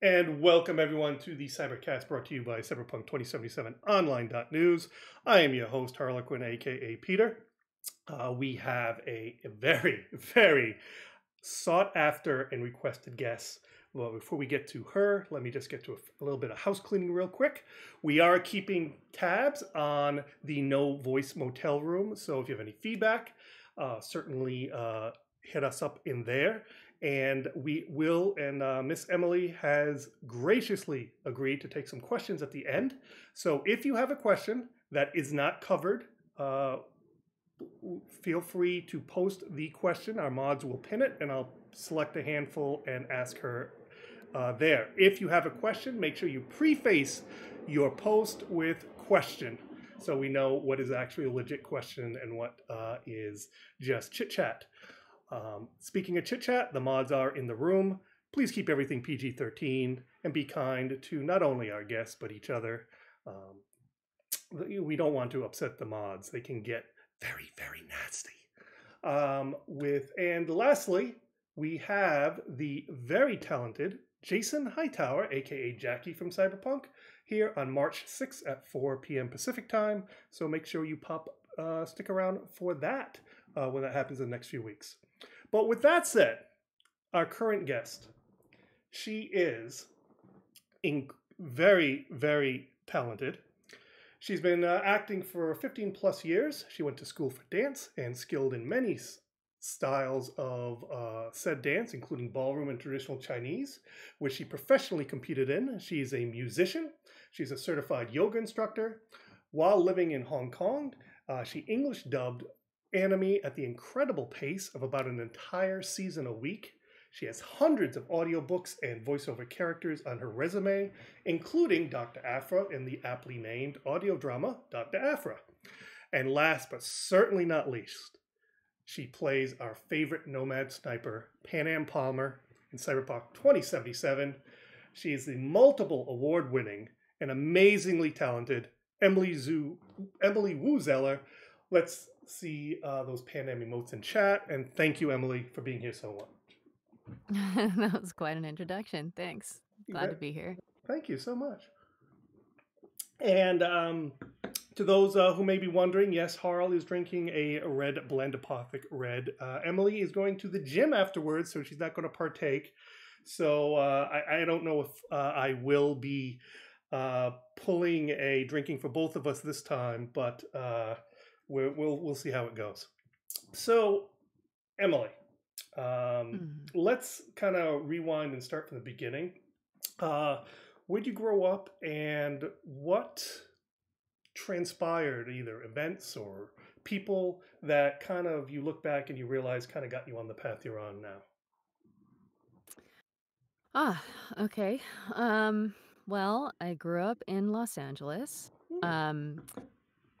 And welcome everyone to the Cybercast brought to you by Cyberpunk 2077 Online.news. I am your host, Harlequin, aka Peter. Uh, we have a, a very, very sought after and requested guest. Well, before we get to her, let me just get to a, a little bit of house cleaning real quick. We are keeping tabs on the No Voice Motel Room, so if you have any feedback, uh, certainly uh, hit us up in there and we will and uh, miss emily has graciously agreed to take some questions at the end. So if you have a question that is not covered uh, feel free to post the question. Our mods will pin it and i'll select a handful and ask her uh, there. If you have a question make sure you preface your post with question so we know what is actually a legit question and what uh, is just chit chat um, speaking of chit chat, the mods are in the room. Please keep everything PG 13 and be kind to not only our guests, but each other. Um, we don't want to upset the mods, they can get very, very nasty. Um, with and lastly, we have the very talented Jason Hightower, aka Jackie from Cyberpunk, here on March 6th at 4 p.m. Pacific time. So make sure you pop uh, stick around for that uh, when that happens in the next few weeks. But with that said, our current guest, she is in very, very talented. She's been uh, acting for 15 plus years. She went to school for dance and skilled in many s- styles of uh, said dance, including ballroom and traditional Chinese, which she professionally competed in. She's a musician. She's a certified yoga instructor. While living in Hong Kong, uh, she English dubbed anime at the incredible pace of about an entire season a week. She has hundreds of audiobooks and voiceover characters on her resume, including Dr. Afra in the aptly named audio drama Dr. Afra. And last but certainly not least, she plays our favorite nomad sniper, Panam Palmer, in Cyberpunk 2077. She is the multiple award winning and amazingly talented Emily, Zoo, Emily Woo Zeller. Let's see uh, those Panam emotes in chat. And thank you, Emily, for being here so much. that was quite an introduction. Thanks. Glad yeah. to be here. Thank you so much. And um, to those uh, who may be wondering, yes, Harl is drinking a red blend apothic red. Uh, Emily is going to the gym afterwards, so she's not going to partake. So uh, I, I, don't know if uh, I will be uh, pulling a drinking for both of us this time, but uh, we will we'll see how it goes. So, Emily, um, mm. let's kind of rewind and start from the beginning. Uh, where'd you grow up, and what transpired, either events or people that kind of you look back and you realize kind of got you on the path you're on now? Ah, okay. Um, well, I grew up in Los Angeles. Hmm. Um,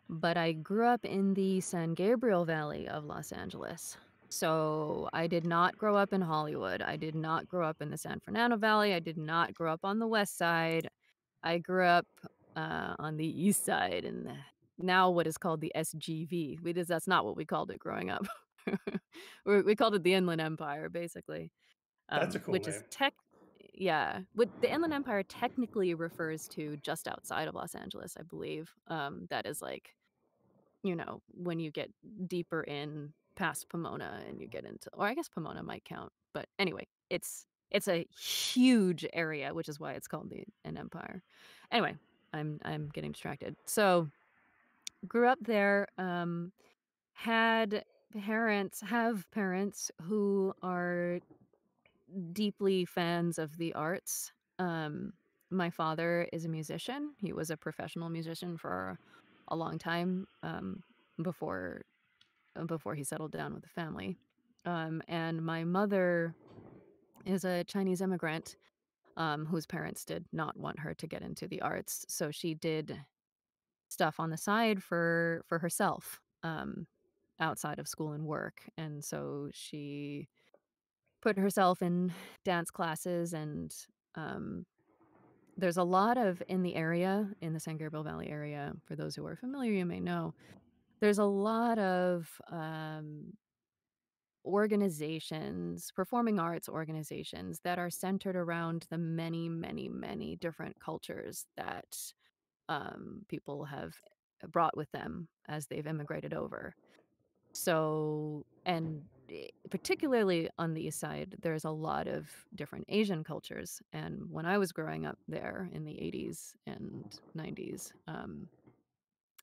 but I grew up in the San Gabriel Valley of Los Angeles. So I did not grow up in Hollywood. I did not grow up in the San Fernando Valley. I did not grow up on the west side. I grew up uh, on the east side and now what is called the SGV. Because that's not what we called it growing up. we, we called it the Inland Empire, basically. Um, that's a cool which name. is tech yeah what the inland empire technically refers to just outside of los angeles i believe um that is like you know, when you get deeper in past Pomona and you get into or I guess Pomona might count. But anyway, it's it's a huge area, which is why it's called the an empire. Anyway, I'm I'm getting distracted. So grew up there, um, had parents have parents who are deeply fans of the arts. Um, my father is a musician. He was a professional musician for a long time um, before uh, before he settled down with the family. Um, and my mother is a Chinese immigrant um, whose parents did not want her to get into the arts, so she did stuff on the side for for herself um, outside of school and work, and so she put herself in dance classes and um, there's a lot of in the area, in the San Gabriel Valley area, for those who are familiar, you may know, there's a lot of um, organizations, performing arts organizations that are centered around the many, many, many different cultures that um, people have brought with them as they've immigrated over. So, and particularly on the east side, there's a lot of different Asian cultures. And when I was growing up there in the 80s and 90s, um,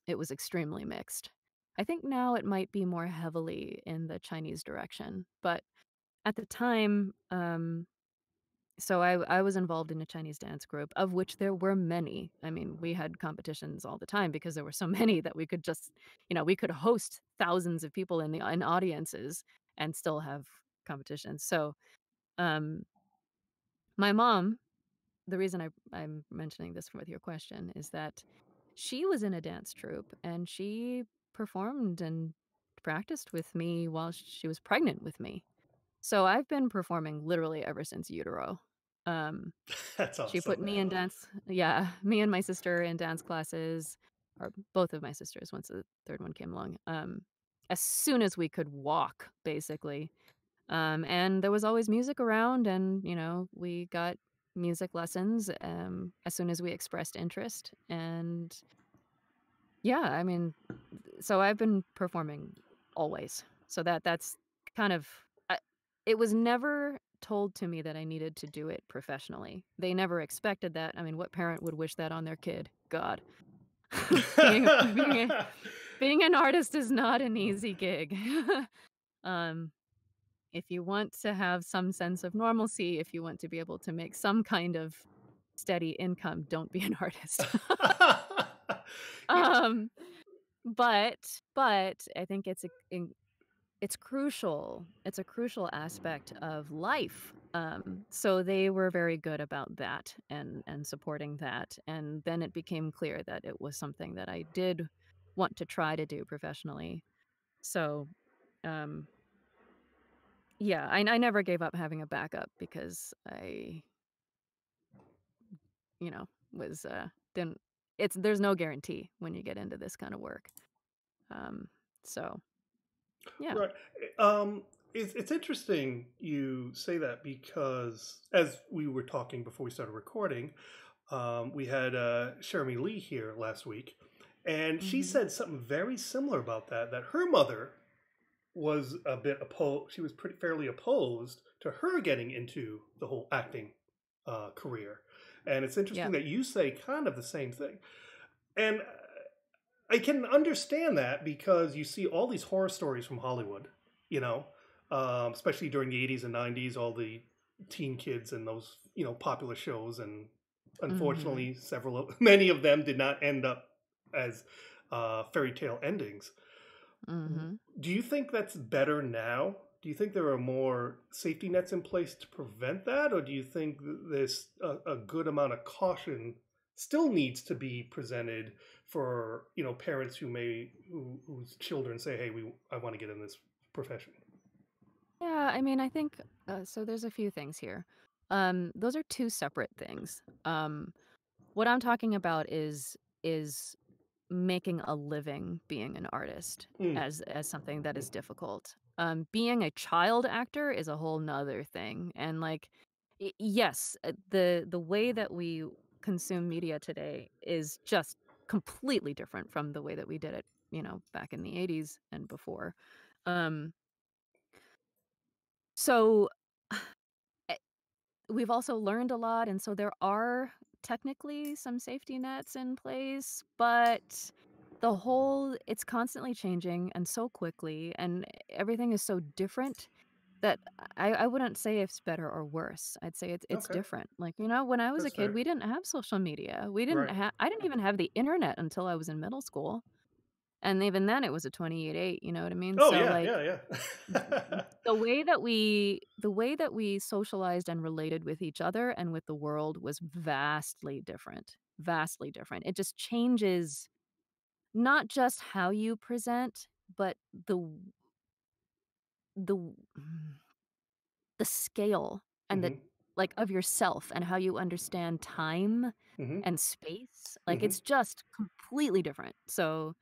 it was extremely mixed. I think now it might be more heavily in the Chinese direction, but at the time, um, so I I was involved in a Chinese dance group, of which there were many. I mean, we had competitions all the time because there were so many that we could just, you know, we could host thousands of people in the in audiences and still have competitions. So, um, my mom, the reason I I'm mentioning this with your question is that she was in a dance troupe and she performed and practiced with me while she was pregnant with me. So I've been performing literally ever since utero. Um, That's she put me in dance yeah, me and my sister in dance classes, or both of my sisters once the third one came along, um, as soon as we could walk, basically. Um, and there was always music around and, you know, we got music lessons, um, as soon as we expressed interest, and yeah, I mean, so I've been performing always. So that that's kind of I it was never told to me that I needed to do it professionally. They never expected that. I mean, what parent would wish that on their kid? God. Being being being an artist is not an easy gig. Um, if you want to have some sense of normalcy, if you want to be able to make some kind of steady income, don't be an artist. Um, but but I think it's a in it's crucial. It's a crucial aspect of life. Um, so they were very good about that and and supporting that. And then it became clear that it was something that I did want to try to do professionally. So, um, yeah, I, I never gave up having a backup because I, you know, was uh, didn't. It's there's no guarantee when you get into this kind of work. Um, so yeah. Right. Um, it's, it's interesting you say that because as we were talking before we started recording, um, we had uh, Cherami Leigh here last week, and she hmm said something very similar about that. That her mother was a bit opposed. She was pretty fairly opposed to her getting into the whole acting uh, career, and it's Yeah. interesting that you say kind of the same thing. And I can understand that because you see all these horror stories from Hollywood, you know, um, especially during the 80s and 90s, all the teen kids and those, you know, popular shows. And unfortunately, several of many of them did not end up as uh, fairy tale endings. W- hmm Do you think that's better now? Do you think there are more safety nets in place to prevent that? Or do you think th- there's a, a good amount of caution still needs to be presented for you know parents who may who, whose children say, "Hey, we I want to get in this profession." Yeah, I mean, I think uh, so. There's a few things here. Um, those are two separate things. Um, what I'm talking about is is making a living being an artist Mm, as as something that is difficult. Um, being a child actor is a whole nother thing. And like, yes, uh, the the way that we consume media today is just completely different from the way that we did it, you know, back in the 80s and before. Um, so eh, we've also learned a lot, and so there are technically some safety nets in place, but the whole it's constantly changing and so quickly, and everything is so different that I, I wouldn't say it's better or worse. I'd say it's it's okay, different. Like, you know, when I was a kid, fair. we didn't have social media. We didn't Right. have I didn't even have the internet until I was in middle school. And even then it was a 28-8 you know what I mean? Oh So yeah, like yeah, yeah. the way that we the way that we socialized and related with each other and with the world was vastly different. Vastly different. It just changes not just how you present, but the the the scale and the hmm like of yourself and how you understand time hmm and space. Like hmm it's just completely different. So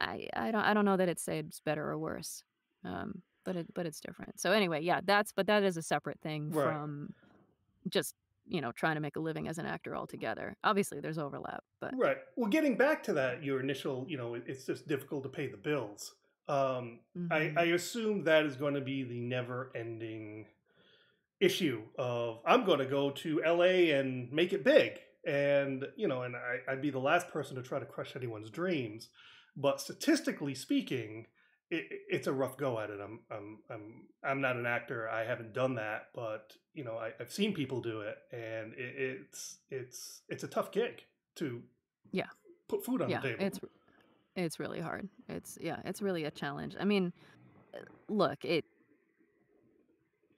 I I don't I don't know that it it's better or worse. Um but it but it's different. So anyway, yeah, that's but that is a separate thing Right. from just, you know, trying to make a living as an actor altogether. Obviously, there's overlap, but Right. Well, getting back to that, your initial, you know, it's just difficult to pay the bills. Um, I, Mhm. I assume that is going to be the never-ending issue of I'm going to go to LA and make it big, and you know, and I, I'd be the last person to try to crush anyone's dreams, but statistically speaking, it, it's a rough go at it. I'm, I'm, I'm, I'm not an actor. I haven't done that, but you know, I, I've seen people do it, and it, it's, it's, it's a tough gig to Yeah. put food on yeah, the table. it's it's really hard. It's yeah, it's really a challenge. I mean, look, it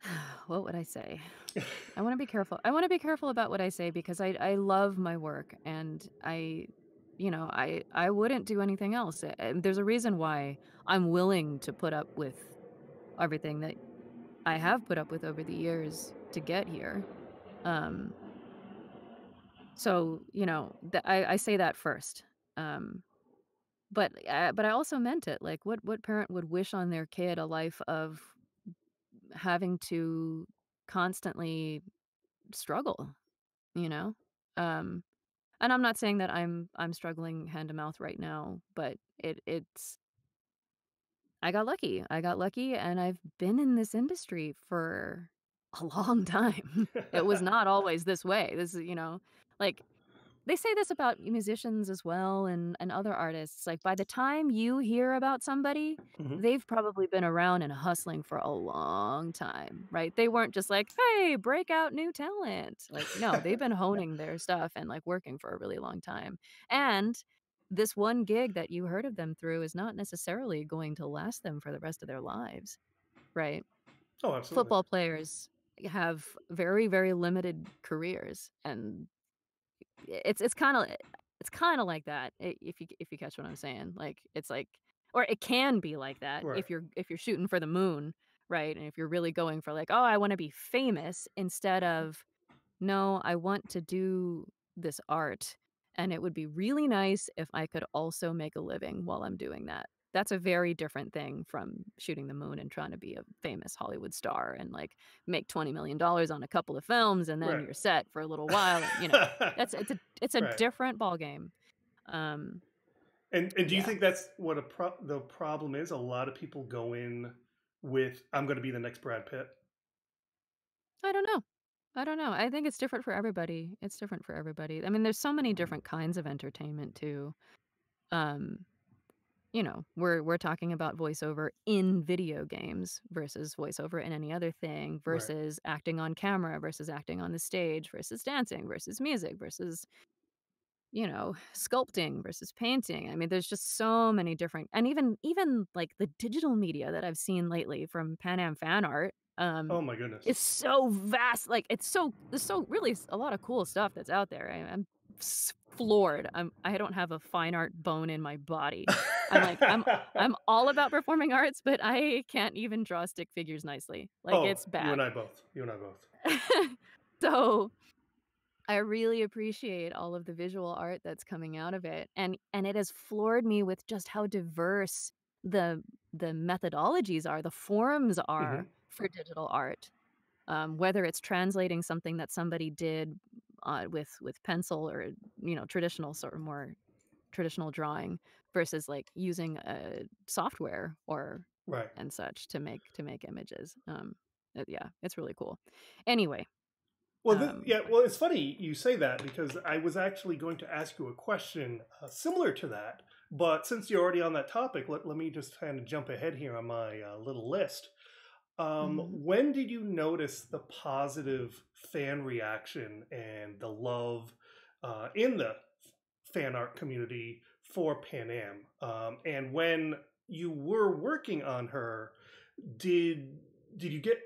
what would I say? I want to be careful. I want to be careful about what I say because I I love my work and I you know, I I wouldn't do anything else. There's a reason why I'm willing to put up with everything that I have put up with over the years to get here. Um so, you know, th- I I say that first. Um but uh, but I also meant it. Like what what parent would wish on their kid a life of having to constantly struggle, you know? Um And I'm not saying that I'm I'm struggling hand to mouth right now, but it it's I got lucky. I got lucky and I've been in this industry for a long time. It was not always this way. This is, you know, like they say this about musicians as well and and other artists. Like by the time you hear about somebody, Mhm. they've probably been around and hustling for a long time, right? They weren't just like, "Hey, break out new talent." Like no, they've been honing their stuff and like working for a really long time. And this one gig that you heard of them through is not necessarily going to last them for the rest of their lives, right? oh, absolutely. Football players have very very limited careers and it's it's kind of eh, it's kind of like that if you if you catch what I'm saying. Like it's like or it can be like that Right. if you're if you're shooting for the moon, right? And if you're really going for like, oh, I want to be famous instead mm-hmm. of no, I want to do this art and it would be really nice if I could also make a living while I'm doing that. That's a very different thing from shooting the moon and trying to be a famous Hollywood star and like make 20 million dollars on a couple of films and then Right. you're set for a little while and you know. That's it's a it's a Right. different ball game. Um And and do you yeah. think that's what a pro- the problem is? A lot of people go in with I'm going to be the next Brad Pitt. I don't know. I don't know. I think it's different for everybody. It's different for everybody. I mean, there's so many different kinds of entertainment too. Um you know, we're we're talking about voiceover in video games versus voiceover in any other thing Right. versus acting on camera versus acting on the stage versus dancing versus music versus you know, sculpting versus painting. I mean, there's just so many different and even even like the digital media that I've seen lately from Panam fan art um Oh my goodness. it's so vast. Like it's so there's so really a lot of cool stuff that's out there. I, I'm floored. I'm I don't have a fine art bone in my body. I'm like I'm I'm all about performing arts, but I can't even draw stick figures nicely. Like oh, it's bad. you and. I both. You and I both. so I really appreciate all of the visual art that's coming out of it. And and it has floored me with just how diverse the the methodologies are, the forms are hmm for digital art. Um, whether it's translating something that somebody did uh, with with pencil or you know traditional sort of more traditional drawing versus like using a software or Right. and such to make to make images. Um, uh, yeah, it's really cool. Anyway, Well, um, yeah. Well, it's funny you say that because I was actually going to ask you a question uh, similar to that, but since you're already on that topic, let, let me just kind of jump ahead here on my uh, little list. Um, mhm. when did you notice the positive fan reaction and the love uh, in the fan art community for Panam? Um, and when you were working on her, did did you get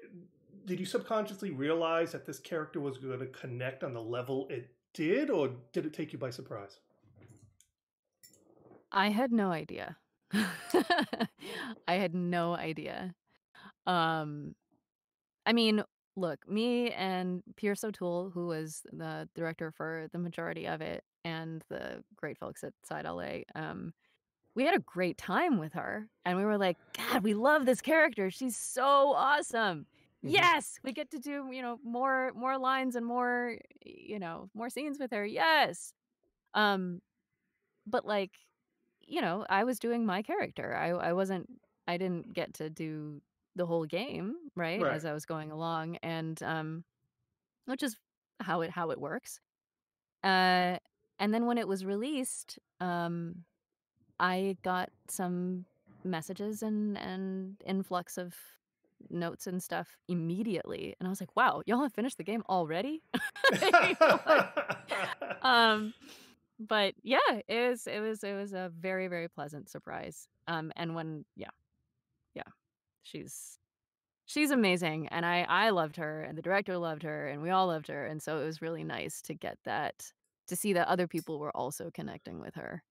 did you subconsciously realize that this character was going to connect on the level it did, or did it take you by surprise? I had no idea. I had no idea. Um, I mean, look, me and Pierce O'Toole, who was the director for the majority of it, and the great folks at Side LA, um, we had a great time with her, and we were like, "God, we love this character, she's so awesome. Mhm. Yes, we get to do, you know, more more lines and more, you know, more scenes with her, yes!" Um, but, like, you know, I was doing my character, I I wasn't I didn't get to do the whole game, right, Right. as I was going along, and, um which is how it how it works. Uh, and then when it was released, um, I got some messages and and influx of notes and stuff immediately, and I was like, "Wow, y'all have finished the game already?" Um, but yeah, it was it was it was a very, very pleasant surprise, um, and when yeah, yeah, she's she's amazing, and I I loved her, and the director loved her, and we all loved her, and so it was really nice to get that to see that other people were also connecting with her.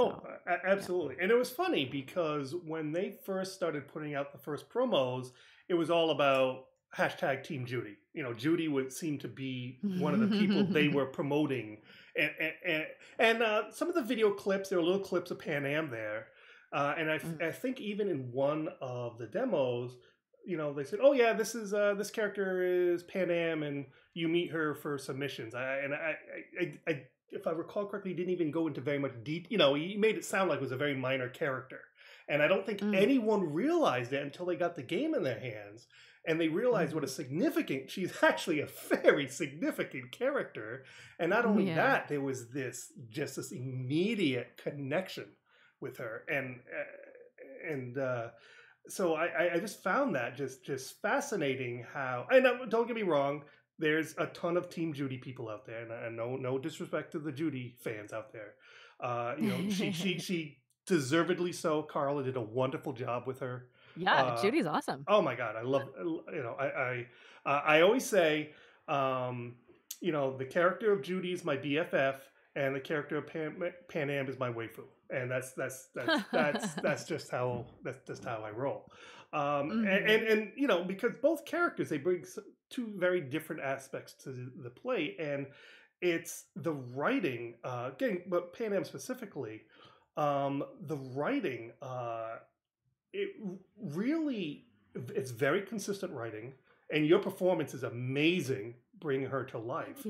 Oh, So, a a yeah. absolutely, and it was funny because when they first started putting out the first promos, it was all about hashtag Team Judy. You know, Judy would seem to be one of the people they were promoting, and and and and, uh, some of the video clips, there were little clips of Panam there, uh, and I Mm. I think even in one of the demos, you know, they said, "Oh, yeah, this is, uh this character is Panam, and you meet her for some missions." I and I I I I if I recall correctly, didn't even go into very much detail. you know, he made it sound like it was a very minor character, and I don't think Mm. anyone realized it until they got the game in their hands, and they realized what a Mhm. significant she's actually a very significant character, and not Mm, only yeah. that, there was this just this immediate connection with her, and, uh, and, uh, so I I just found that just just fascinating how and, uh, don't get me wrong, there's a ton of Team Judy people out there, and and no no disrespect to the Judy fans out there. Uh, you know, she she she deservedly so, Carla did a wonderful job with her. Yeah, Uh, Judy's awesome. oh my god, I love you know, I I uh, I always say, um, you know, the character of Judy is my BFF, and the character of Pan Ma Panam is my waifu, and that's that's that's that's that's just how that's just how I roll. Um, and Mhm. and and, you know, because both characters, they bring 2 very different aspects to the play, and it's the writing, uh, getting but Panam specifically, um, the writing, uh, it really it's very consistent writing, and your performance is amazing bringing her to life.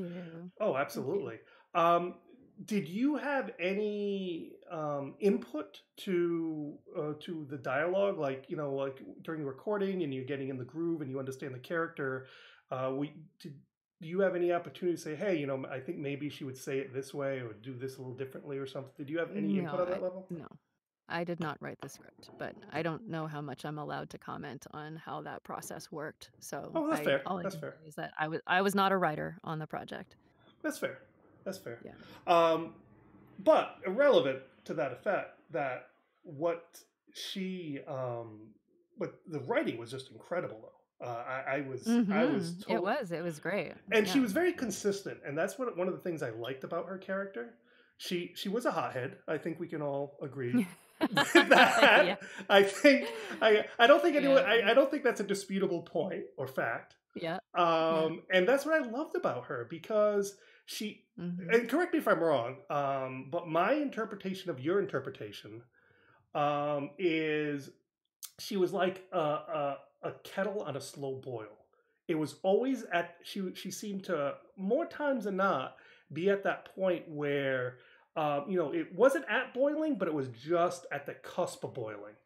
Oh, absolutely. Um, did you have any, um, input to, uh, to the dialogue? Like, you know, like, during the recording, and you're getting in the groove, and you understand the character, uh, we did do you have any opportunity to say, "Hey, you know, I think maybe she would say it this way, or do this a little differently," or something? Did you have any No, input on I that level? no. I did not write the script, but I don't know how much I'm allowed to comment on how that process worked, so Oh, that's I fair, all that's can fair. is that I wa I was not a writer on the project. That's fair, that's fair. Yeah. Um, but irrelevant to that effect, that what she, um but the writing was just incredible, though. Uh, I I was I was. It was, it was great. and she was very consistent, and that's what one of the things I liked about her character. She she was a hothead, I think we can all agree with Yeah. that. I think I I don't think anyone Yeah. I I don't think that's a disputable point or fact. Yeah. Um, and that's what I loved about her because she Mhm. and correct me if I'm wrong, um, but my interpretation of your interpretation, um, is she was like a a a kettle on a slow boil. It was always at she she seemed to, more times than not, be at that point where, um, you know, it wasn't at boiling, but it was just at the cusp of boiling.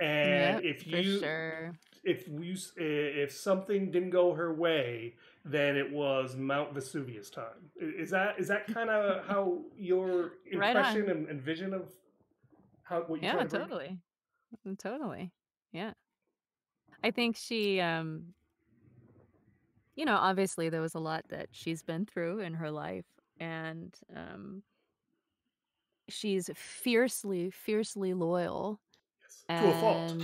And Yep, if for you sure. If you if something didn't go her way, then it was Mount Vesuvius time. Is that is that kinda how your impression on. and and vision of how what you Yeah, to totally. Mm, totally. Yeah. I think she, um you know, obviously, there was a lot that she's been through in her life, and, um she's fiercely, fiercely loyal Yes, to a fault.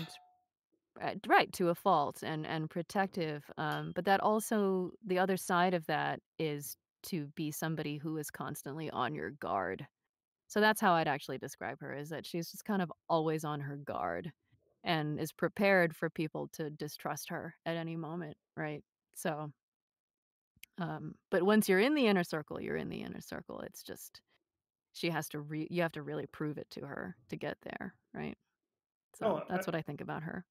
Uh, right, to a fault and and protective, um, but that also the other side of that is to be somebody who is constantly on your guard. So that's how I'd actually describe her, is that she's just kind of always on her guard and is prepared for people to distrust her at any moment, right? So um, but once you're in the inner circle, you're in the inner circle. It's just she has to re you have to really prove it to her to get there, right? Oh, So I, that's what I think about her.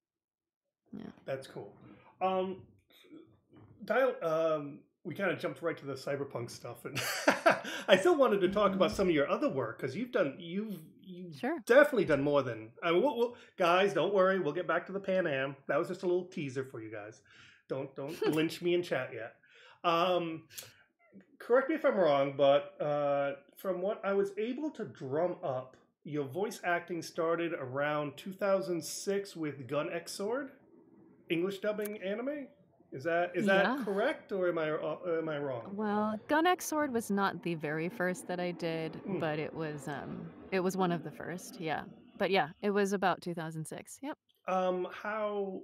Yeah. that's cool. Um, dial. Um, we kind of jumped right to the cyberpunk stuff, and I still wanted to talk about Mhm. some of your other work because you've done you've you've Sure. definitely done more than. I mean, we'll, we'll, guys, don't worry. We'll get back to the Panam. That was just a little teaser for you guys. Don't don't lynch me in chat yet. Um, correct me if I'm wrong, but uh, from what I was able to drum up, your voice acting started around 2006 with Gun X Sword, English dubbing anime. Is that is that correct, or am I uh, am I wrong? Well, Gun X Sword was not the very first that I did, Mm. but it was um it was one of the first. Yeah. But yeah, it was about 2006. Yep. Um, how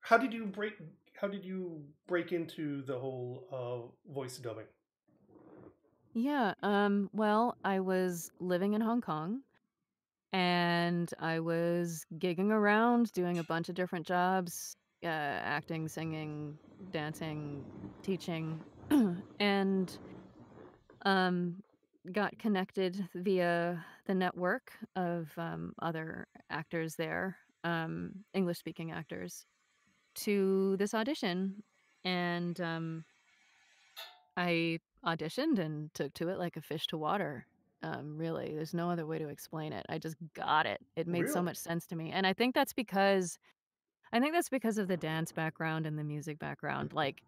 how did you break how did you break into the whole uh, voice dubbing? Yeah, um well, I was living in Hong Kong and I was gigging around doing a bunch of different jobs, uh acting, singing, dancing, teaching and um got connected via the network of um, other actors there, um, English speaking actors, to this audition. And um, I auditioned and took to it like a fish to water. Um, really, there's no other way to explain it. I just got it. It made so Really? much sense to me. And I think that's because I think that's because of the dance background and the music background. Like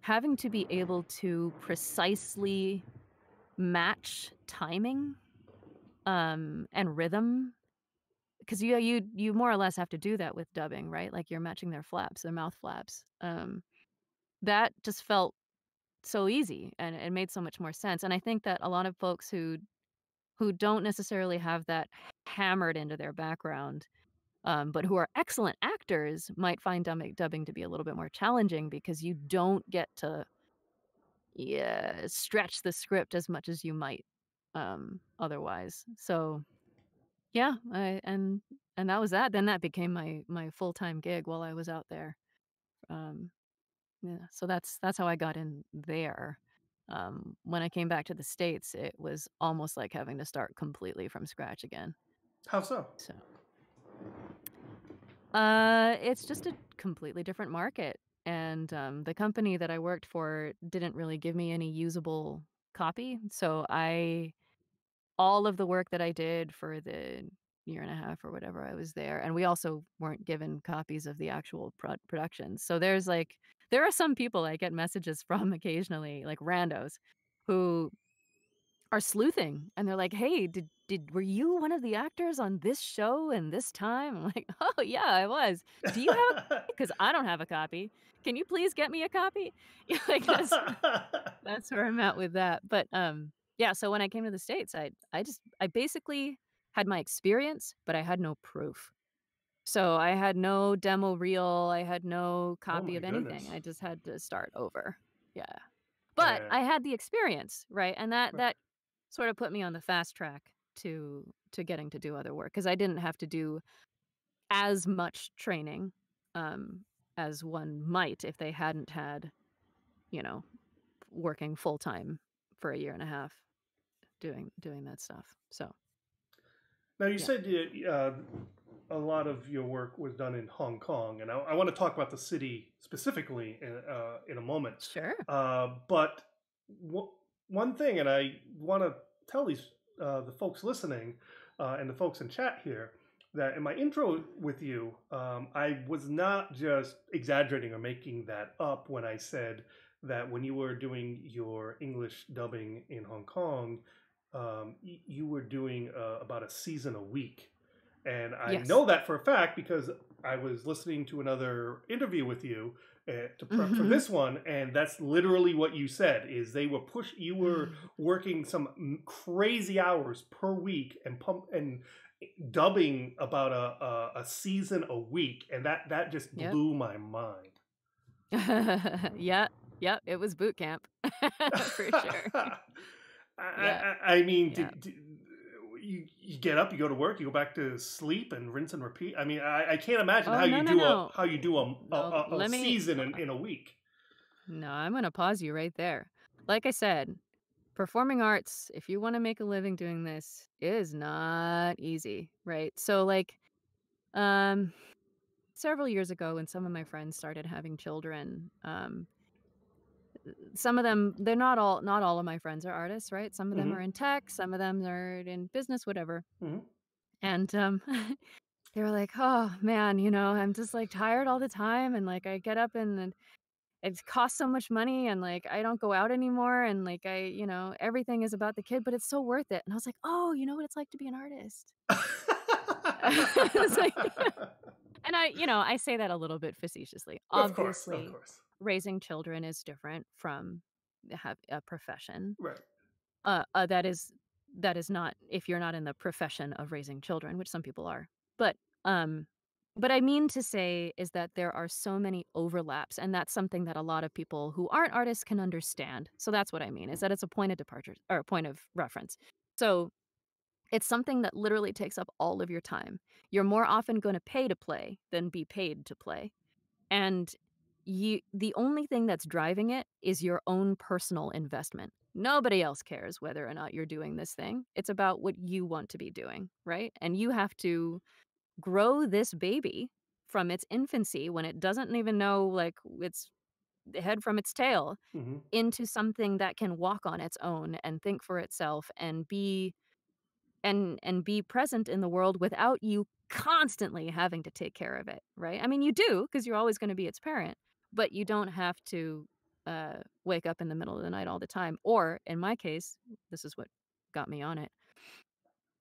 having to be able to precisely match timing um and rhythm because you you you more or less have to do that with dubbing right like you're matching their flaps their mouth flaps um that just felt so easy and it made so much more sense and i think that a lot of folks who who don't necessarily have that hammered into their background um, but who are excellent actors might find dubbing, dubbing to be a little bit more challenging because you don't get to yeah, stretch the script as much as you might um otherwise. So yeah, I and and that was that. Then that became my my full-time gig while I was out there. Um yeah, so that's that's how I got in there. Um when I came back to the States, it was almost like having to start completely from scratch again. How so? So uh it's just a completely different market. And um the company that I worked for didn't really give me any usable copy. So I all of the work that I did for the year and a half or whatever I was there. And we also weren't given copies of the actual pro- productions. So there's like, there are some people I get messages from occasionally, like randos, who are sleuthing and they're like, "Hey, did did were you one of the actors on this show and this time?" I'm like, "Oh yeah, I was. Do you have because I don't have a copy. Can you please get me a copy?" like that's that's where I'm at with that. But um yeah, so when I came to the States, I I just I basically had my experience, but I had no proof. So I had no demo reel, I had no oh copy my of anything. goodness. I just had to start over. Yeah. But Yeah. I had the experience, right? And that Right. that sort of put me on the fast track to to getting to do other work because I didn't have to do as much training um as one might if they hadn't had, you know, working full time for a year and a half doing doing that stuff. So Now you yeah, said you, uh, a lot of your work was done in Hong Kong, and I, I want to talk about the city specifically in, uh, in a moment. sure. Uh, but w- one thing, and I want to tell these uh, the folks listening uh, and the folks in chat here that in my intro with you, um, I was not just exaggerating or making that up when I said that when you were doing your English dubbing in Hong Kong, um, you were doing uh, about a season a week. And I Yes. know that for a fact because I was listening to another interview with you uh, to prep for Mhm. this one, and that's literally what you said. Is they were push you were working some crazy hours per week and pump and dubbing about a, a, a season a week, and that that just Yep. blew my mind. yeah. Yep. It was boot camp for sure. I, Yeah. I, I mean, Yeah. did, did, you you get up, you go to work, you go back to sleep, and rinse and repeat. I mean, I, I can't imagine Oh how no you no do a how you do a a, no. a, a Let me. season in, in a week. No, I'm gonna pause you right there. Like I said, performing arts, if you want to make a living doing this, is not easy, right? So like um several years ago when some of my friends started having children, um some of them they're not all not all of my friends are artists, right? Some of them Mhm. are in tech, some of them are in business, whatever. Mhm. And um they were like, "Oh man, you know, I'm just like tired all the time and like I get up and then it costs so much money and like I don't go out anymore and like I, you know, everything is about the kid, but it's so worth it." And I was like, "Oh, you know what it's like to be an artist." Like and I, you know, I say that a little bit facetiously. of course, of Obviously, course. Raising children is different from have a profession. Right. Uh, uh, that is that is not if you're not in the profession of raising children, which some people are. But um but I mean to say is that there are so many overlaps and that's something that a lot of people who aren't artists can understand. So that's what I mean is that it's a point of departure or a point of reference. So it's something that literally takes up all of your time. You're more often going to pay to play than be paid to play. And you the only thing that's driving it is your own personal investment. Nobody else cares whether or not you're doing this thing. It's about what you want to be doing, right? And you have to grow this baby from its infancy when it doesn't even know like its head from its tail hmm into something that can walk on its own and think for itself and be and and be present in the world without you constantly having to take care of it, right? I mean, you do because you're always going to be its parent, but you don't have to uh, wake up in the middle of the night all the time. Or in my case, this is what got me on it.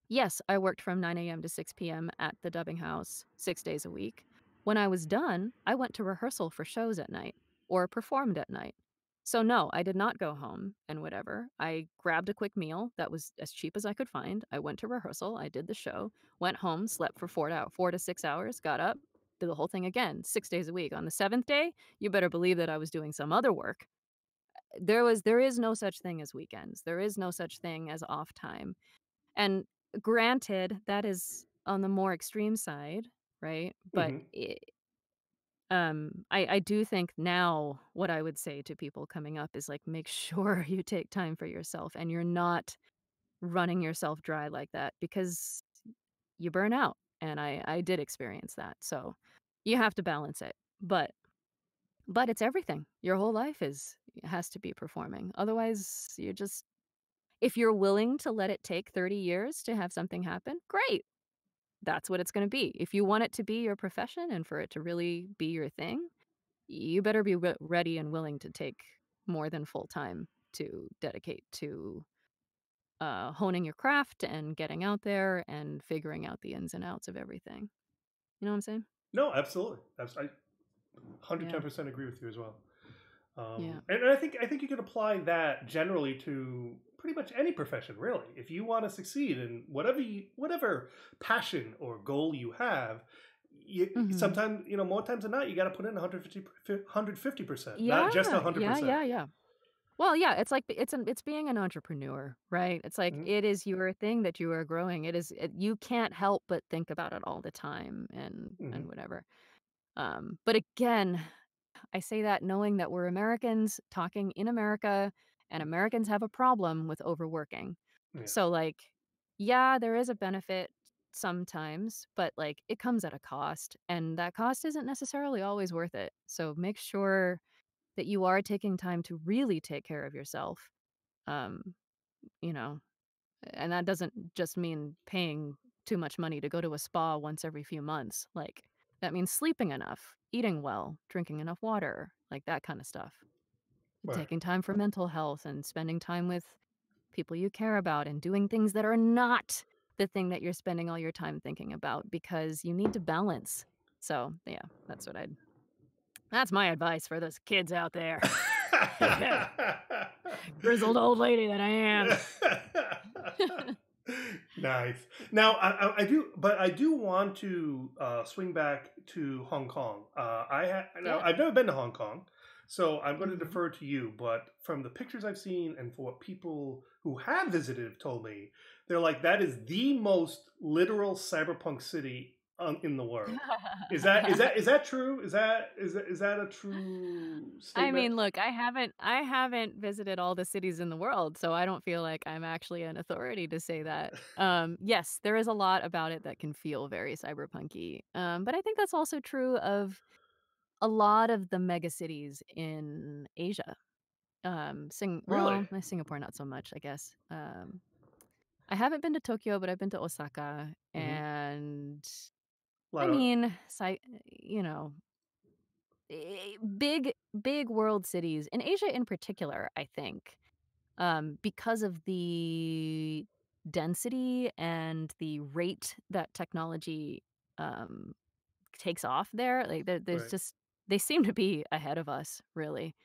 Yes, I worked from 9 a.m. to 6 p.m. at the dubbing house six days a week. When I was done, I went to rehearsal for shows at night or performed at night. So, no, I did not go home and whatever. I grabbed a quick meal that was as cheap as I could find. I went to rehearsal, I did the show, went home, slept for four to, four to six hours, got up, did the whole thing again, six days a week. On the seventh day, you better believe that I was doing some other work. There was there is no such thing as weekends. There is no such thing as off time. And granted, that is on the more extreme side, right? But hmm i um, I I do think now what I would say to people coming up is like make sure you take time for yourself and you're not running yourself dry like that because you burn out. And I I did experience that. So you have to balance it. But but it's everything. Your whole life is has to be performing. Otherwise, you're just if you're willing to let it take 30 years to have something happen, great. That's what it's going to be. If you want it to be your profession and for it to really be your thing, you better be re- ready and willing to take more than full time to dedicate to uh, honing your craft and getting out there and figuring out the ins and outs of everything. You know what I'm saying? No, absolutely. That's I hundred Yeah. ten percent agree with you as well. Um, Yeah. and I think I think you can apply that generally to pretty much any profession, really. If you want to succeed in whatever you, whatever passion or goal you have, you Mhm. sometimes you know more times than not you got to put in 150 percent, Yeah. not just hundred percent. Yeah. Yeah. Yeah. Well, yeah, it's like it's an it's being an entrepreneur, right? It's like Mhm. it is your thing that you are growing. It is it, you can't help but think about it all the time and and Mhm. whatever. Um, but again, I say that knowing that we're Americans talking in America and Americans have a problem with overworking. Yeah. So like, yeah, there is a benefit sometimes, but like it comes at a cost and that cost isn't necessarily always worth it. So make sure that you are taking time to really take care of yourself. Um, you know, and that doesn't just mean paying too much money to go to a spa once every few months. Like, that means sleeping enough, eating well, drinking enough water, like that kind of stuff. Right. Taking time for mental health and spending time with people you care about and doing things that are not the thing that you're spending all your time thinking about because you need to balance. So, yeah, that's what I'd. That's my advice for those kids out there. Grizzled old lady that I am. nice. Now I, I, I do, but I do want to uh, swing back to Hong Kong. Uh, I ha- now Yeah. I've never been to Hong Kong, so I'm going to Mhm. defer to you. But from the pictures I've seen and for what people who have visited have told me, they're like that is the most literal cyberpunk city um, in the world. Is that is that is that true? Is that is that is that a true statement? I mean, look, I haven't I haven't visited all the cities in the world, so I don't feel like I'm actually an authority to say that. Um, yes, there is a lot about it that can feel very cyberpunky. Um, but I think that's also true of a lot of the mega cities in Asia. Um, Sing Really? well, eh, Singapore not so much, I guess. Um, I haven't been to Tokyo, but I've been to Osaka, hmm and I mean, cy you know, eh, big big world cities in Asia in particular, I think, um, because of the density and the rate that technology um, takes off there. Like there, there's right. just they seem to be ahead of us, really,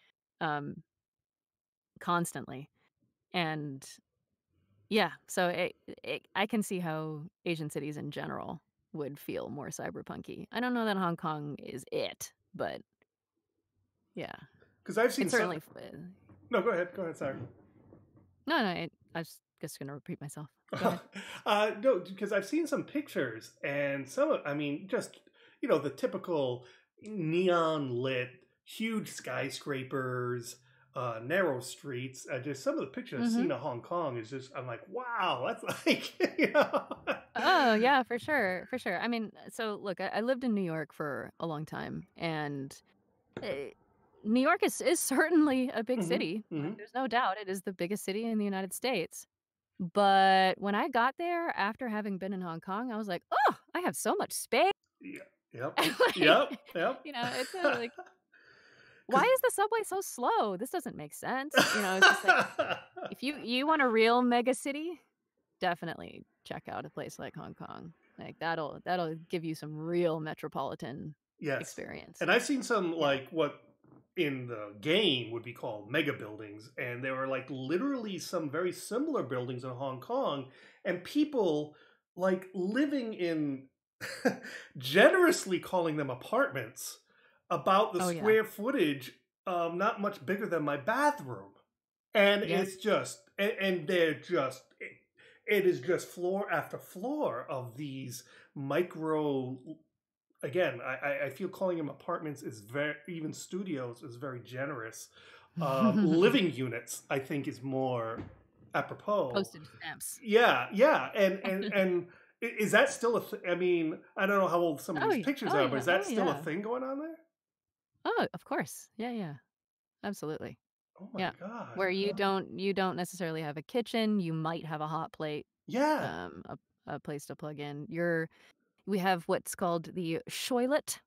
um, constantly. And yeah, so it, it, I can see how Asian cities in general would feel more cyberpunky. I don't know that Hong Kong is it, but yeah, Because I've seen it's certainly. f- uh, No, go ahead. Go ahead. Sorry. No, no, it, I was just gonna repeat myself. Uh, no, because I've seen some pictures, and some of, I mean, just you know, the typical neon lit, huge skyscrapers, uh, narrow streets. Uh, just some of the pictures I've seen of Hong Kong is just, I'm like, wow, that's like, you know, Oh yeah, for sure, for sure. I mean, so look, I, I lived in New York for a long time, and eh, New York is is certainly a big hmm city. Uh, hmm There's no doubt it is the biggest city in the United States. But when I got there after having been in Hong Kong, I was like, "Oh, I have so much space." yeah, yep, yep, yep. you know, it's a, like, why is the subway so slow? This doesn't make sense. You know, like if you you want a real mega city, definitely check out a place like Hong Kong. Like that'll that'll give you some real metropolitan yes, experience. and I've seen some like what in the game would be called mega buildings, and there were like literally some very similar buildings in Hong Kong, and people like living in generously calling them apartments about the Oh yeah. square footage, um, not much bigger than my bathroom, and it's just and, and they're just. It, it is just floor after floor of these micro again, I, I feel calling them apartments is very even studios is very generous. Um, living units, I think, is more apropos. Postage stamps. Yeah, yeah, and and and is that still a? Th- I mean, I don't know how old some of Oh these yeah. pictures Oh are, but yeah. is Oh that still a thing going on there? Oh, of course. Yeah, yeah. Absolutely. Oh my Yeah. god! Where you don't you don't necessarily have a kitchen, you might have a hot plate, Yeah, um, a, a place to plug in. You're we have what's called the shoilet,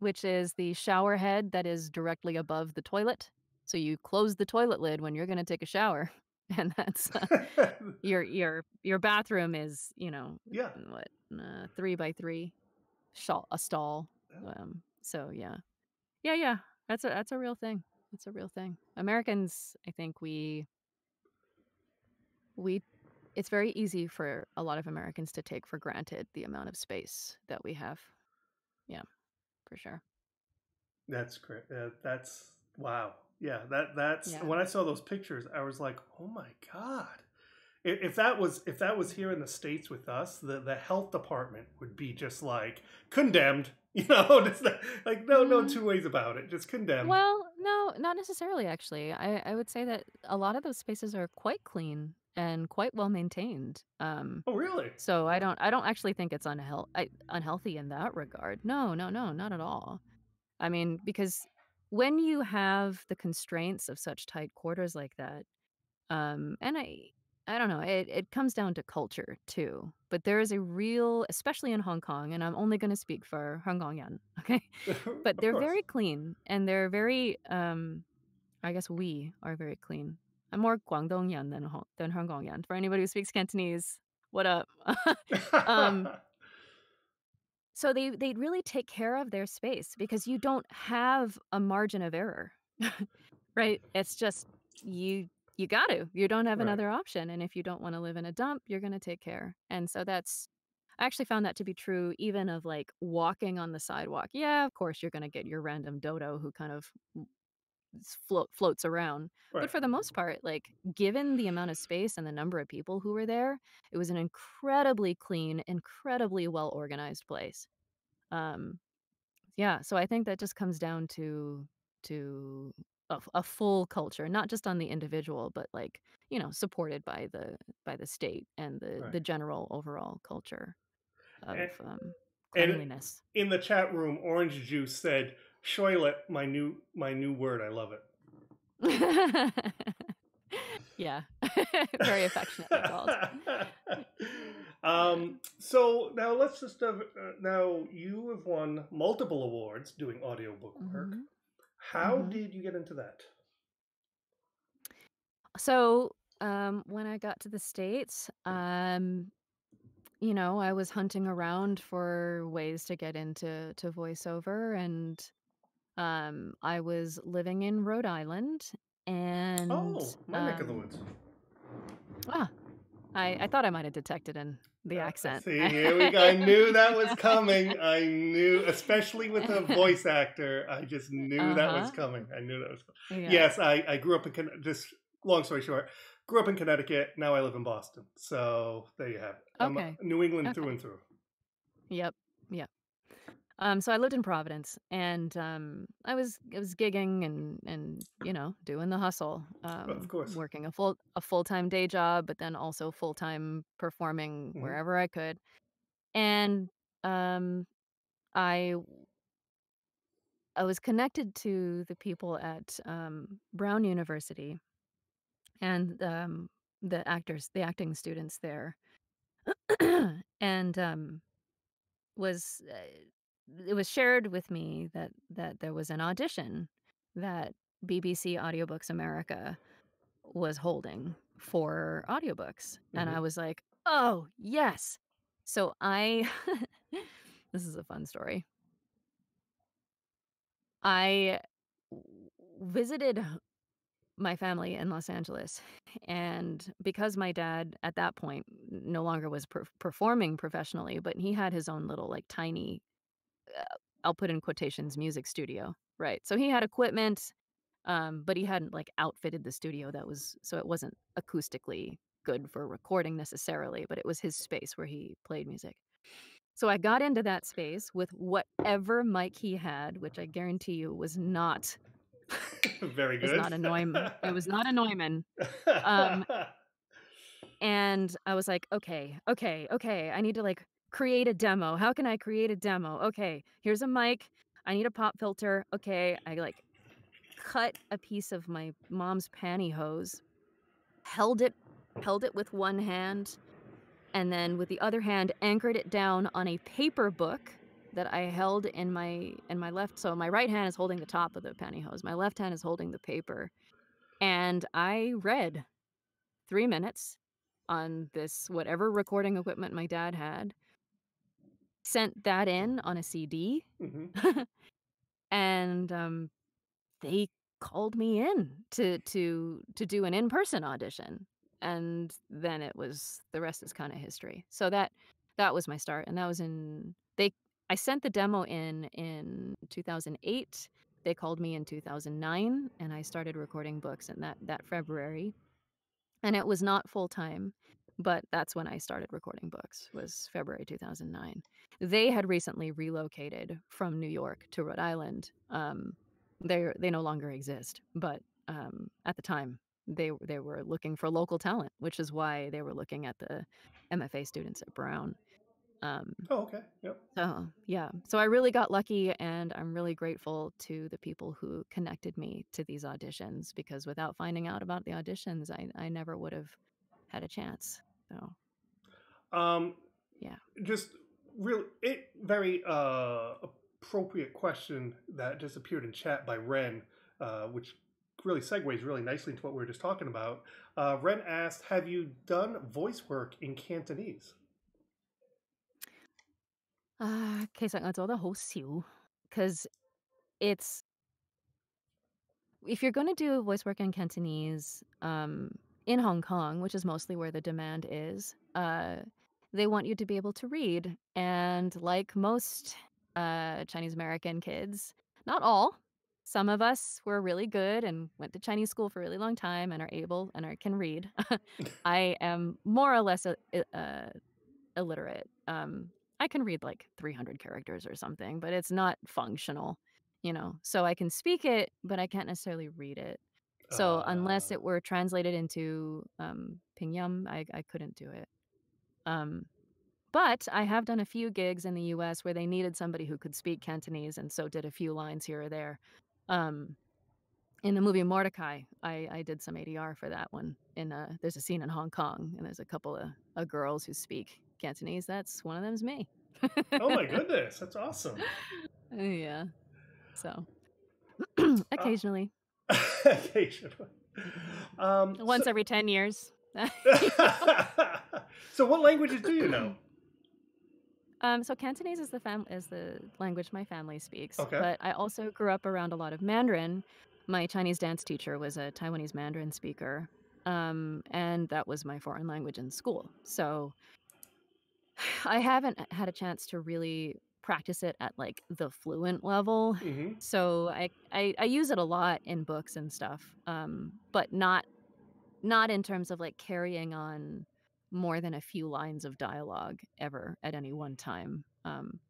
which is the shower head that is directly above the toilet. So you close the toilet lid when you're going to take a shower, and that's uh, your your your bathroom is you know yeah. what uh, three by three, stall a stall. Um, so yeah, yeah, yeah. That's a that's a real thing. That's a real thing. Americans, I think we we it's very easy for a lot of Americans to take for granted the amount of space that we have. Yeah, for sure. That's great. Uh, that's wow. Yeah, that that's Yeah. when I saw those pictures, I was like, "Oh my god!" If, that was if that was here in the states with us, the the health department would be just like condemned. You know, just like no no Mm, two ways about it, just condemned. well, no, not necessarily actually. I I would say that a lot of those spaces are quite clean and quite well maintained. Um Oh really? so I don't I don't actually think it's unheal- I, unhealthy in that regard. No, no, no, not at all. I mean, because when you have the constraints of such tight quarters like that, um, and I, I don't know, it, it comes down to culture too. But there is a real, especially in Hong Kong, and I'm only going to speak for Hong Kongian, okay? But they're course. very clean, and they're very, um, I guess we are very clean. I'm more Guangdongyan than Hong- than Hong Kongian. For anybody who speaks Cantonese, what up? um, so they they really take care of their space because you don't have a margin of error. Right? It's just you you got to. You don't have right. another option and if you don't want to live in a dump, you're going to take care. And so that's I actually found that to be true even of like walking on the sidewalk. Yeah, of course you're going to get your random dodo who kind of float floats around. But for the most part, like given the amount of space and the number of people who were there, it was an incredibly clean, incredibly well organized place. Um, yeah, so I think that just comes down to to a, a full culture, not just on the individual, but like you know, supported by the by the state and the Right. the general overall culture of And, um, and cleanliness. in the chat room, Orange Juice said, "Shoilet, my new my new word. I love it." yeah, very affectionately called. um, so now let's just uh, now you have won multiple awards doing audiobook work. Mhm. How Mhm. did you get into that? So, um, when I got to the States, um, you know, I was hunting around for ways to get into to voiceover and um I was living in Rhode Island and Oh, my neck of the um woods. ah, I I thought I might have detected in the accent. see, here we go. I knew that was coming. I knew, especially with a voice actor, I just knew that was Uh-huh. coming. I knew that was coming. Yeah. Yes, I, I grew up in, just long story short, grew up in Connecticut. Now I live in Boston. So there you have it. I'm Okay. New England through and through. Yep. Yep. Um, so I lived in Providence, and um, I was I was gigging and and you know doing the hustle, Of um, course. working a full a full time day job, but then also full time performing Mhm. wherever I could. And um, I I was connected to the people at um, Brown University and um, the actors, the acting students there, and um, was uh, it was shared with me that that there was an audition that BBC Audiobooks America was holding for audiobooks and I Mhm. was like, "Oh, yes." So I this is a fun story. I visited my family in Los Angeles and because my dad at that point no longer was per- performing professionally, but he had his own little like tiny I'll put in quotations music studio, right? So he had equipment, um, but he hadn't like outfitted the studio that was so it wasn't acoustically good for recording necessarily, but it was his space where he played music. So I got into that space with whatever mic he had, which I guarantee you was not Very was good. not a Neumann. It was not a Neumann. Um, and I was like, okay, okay, okay. I need to like create a demo. How can I create a demo? Okay, here's a mic. I need a pop filter. Okay, I like cut a piece of my mom's pantyhose, held it, held it with one hand, and then with the other hand anchored it down on a paper book that I held in my in my left. So my right hand is holding the top of the pantyhose. My left hand is holding the paper, and I read three minutes on this whatever recording equipment my dad had, sent that in on a CD, Mhm. and um, they called me in to to to do an in-person audition. And then it was the rest is kind of history. So that that was my start, and that was in they. I sent the demo in in 2008. They called me in 2009, and I started recording books in that that February. And it was not full time, but that's when I started recording books, was February 2009. They had recently relocated from New York to Rhode Island. Um, they they no longer exist, but um, at the time they they were looking for local talent, which is why they were looking at the MFA students at Brown. Um, Oh, okay. Yep. so yeah, so I really got lucky, and I'm really grateful to the people who connected me to these auditions because without finding out about the auditions, I I never would have had a chance. So Um, yeah. just real, it very uh, appropriate question that just appeared in chat by Ren, uh, which really segues really nicely into what we were just talking about. Uh, Ren asked, "Have you done voice work in Cantonese?" 啊，其实我做得好少，because it's if you're going to do voice work in Cantonese, um, in Hong Kong, which is mostly where the demand is, uh, they want you to be able to read. And like most uh, Chinese American kids, not all, some of us were really good and went to Chinese school for a really long time and are able and are, can read. I am more or less a, uh, illiterate. Um, I can read like 300 characters or something, but it's not functional, you know. So I can speak it, but I can't necessarily read it. So unless Uh, it were translated into um, Pinyin, I I couldn't do it. Um, but I have done a few gigs in the US where they needed somebody who could speak Cantonese, and so did a few lines here or there. Um, in the movie Mortdecai, I, I did some ADR for that one. In uh, there's a scene in Hong Kong, and there's a couple of, of girls who speak Cantonese. That's one of them's me. oh my goodness, that's awesome. yeah. So Uh, occasionally, occasionally. Um, once every ten years. so, what languages do you know? Um, so Cantonese is the fam- is the language my family speaks. Okay. But I also grew up around a lot of Mandarin. My Chinese dance teacher was a Taiwanese Mandarin speaker, um, and that was my foreign language in school. So I haven't had a chance to really practice it at like the fluent level. hmm So I, I I use it a lot in books and stuff, um, but not not in terms of like carrying on more than a few lines of dialogue ever at any one time. Um,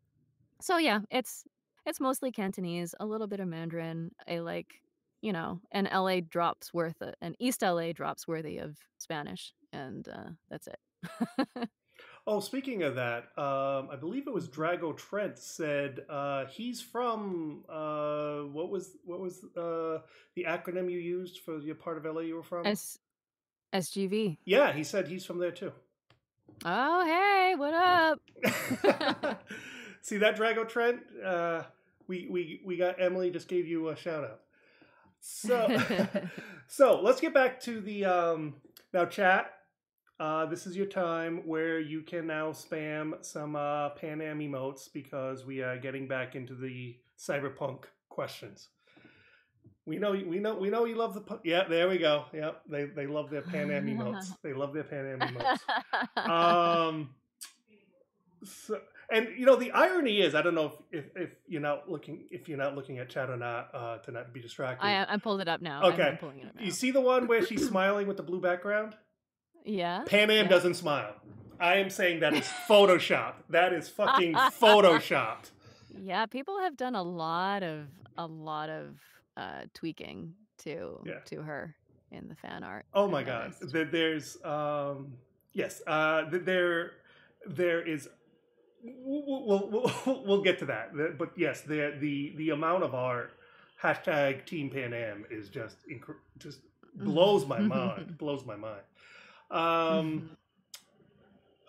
so yeah, it's it's mostly Cantonese, a little bit of Mandarin, a like, you know, an LA drops worth of, an East LA drops worthy of Spanish, and uh, that's it. Oh, speaking of that, um, I believe it was Drago Trent said uh, he's from uh, what was what was uh, the acronym you used for your part of LA you were from? S SGV. yeah, he said he's from there too. Oh hey, what up? See that Drago Trent? Uh, we we we got Emily just gave you a shout out. So so let's get back to the um, now chat. Uh, this is your time where you can now spam some uh, Panam emotes because we are getting back into the cyberpunk questions. We know, we know, we know you love the. Yeah, there we go. Yep, they they love their Panam emotes. They love their Panam emotes. Um, so, and you know the irony is, I don't know if, if if you're not looking if you're not looking at chat or not uh, to not be distracted. I I pulled it up now. Okay. I'm pulling it up now. you see the one where she's smiling with the blue background? Yeah. Panam Yeah. doesn't smile. I am saying that is Photoshop. That is fucking photoshopped. Yeah, people have done a lot of a lot of uh tweaking to Yeah. to her in the fan art. Oh my god. There's um yes, uh th- there there is we'll we'll, we'll, we'll get to that. But yes, the the the amount of art hashtag Team Panam is just inc- just blows my mind. Blows my mind. Um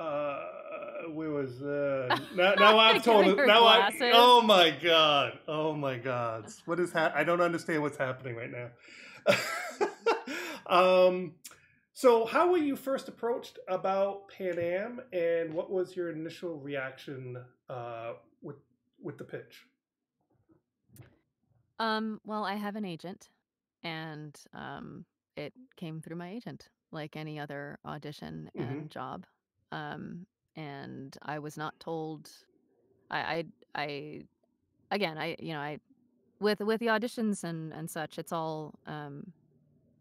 uh where was uh now, now i'm told now i oh my god oh my god what is ha- i don't understand what's happening right now um so how were you first approached about Panam and what was your initial reaction uh with with the pitch Um, well, I have an agent, and um, it came through my agent, like any other audition Mhm. and job. Um, and I was not told. I, I, I, again, I, you know, I, with with the auditions and and such, it's all um,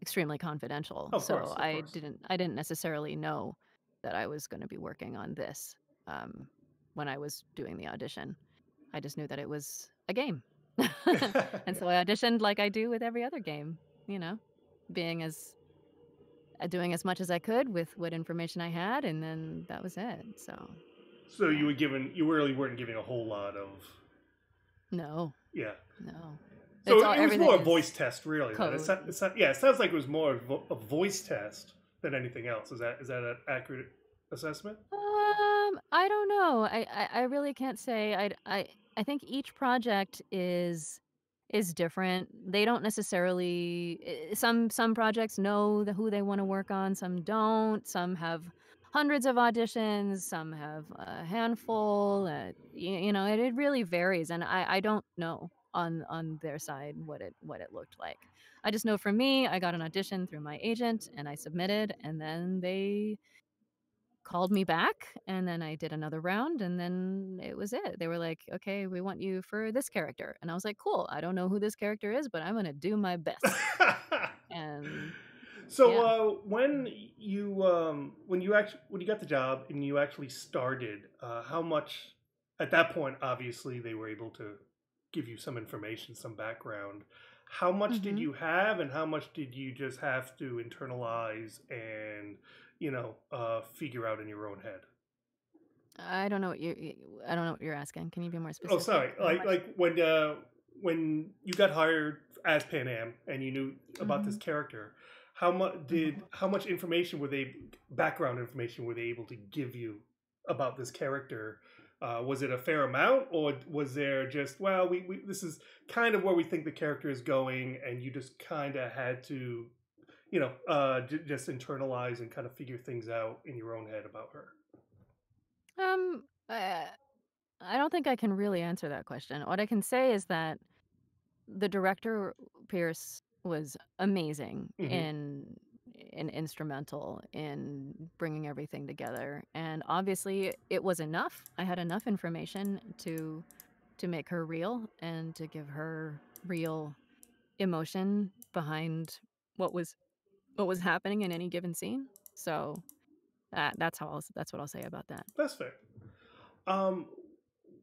extremely confidential. Of so course, I course. didn't, I didn't necessarily know that I was going to be working on this um, when I was doing the audition. I just knew that it was a game. and so I auditioned like I do with every other game, you know, being as doing as much as I could with what information I had, and then that was it. So so you were given you really weren't giving a whole lot of no, yeah no. So It's all- it was more a voice test, really. It's not, it's not, yeah, it sounds like it was more of a voice test than anything else. Is that is that an accurate assessment? Um, I don't know. I, I, I really can't say. I, I, I think each project is is different. They don't necessarily. eh, Some some projects know the, who they want to work on. Some don't. Some have hundreds of auditions. Some have a handful. Uh, you, you know, it, it really varies, and I, I don't know on on their side what it what it looked like. I just know for me, I got an audition through my agent, and I submitted, and then they called me back and then I did another round and then it was it. They were like, "Okay, we want you for this character." And I was like, "Cool. I don't know who this character is, but I'm going to do my best." And so yeah. uh, when you um, when you actually when you got the job and you actually started, uh, how much at that point, obviously, they were able to give you some information, some background. How much did hmm you have, and how much did you just have to internalize and, you know, uh, figure out in your own head? I don't know what you. y- I don't know what you're asking. Can you be more specific? Oh, sorry. Like like when uh when you got hired as Panam and you knew about this hmm character, how much did hmm how much information were they background information were they able to give you about this character? Uh, was it a fair amount, or was there just well, we, we this is kind of where we think the character is going, and you just kind of had to, you know, uh, j- just internalize and kind of figure things out in your own head about her. Um, I, I don't think I can really answer that question. What I can say is that the director Pierce was amazing hmm in and instrumental in bringing everything together and obviously it was enough i had enough information to to make her real and to give her real emotion behind what was what was happening in any given scene so that that's how I'll, that's what i'll say about that That's fair. Um,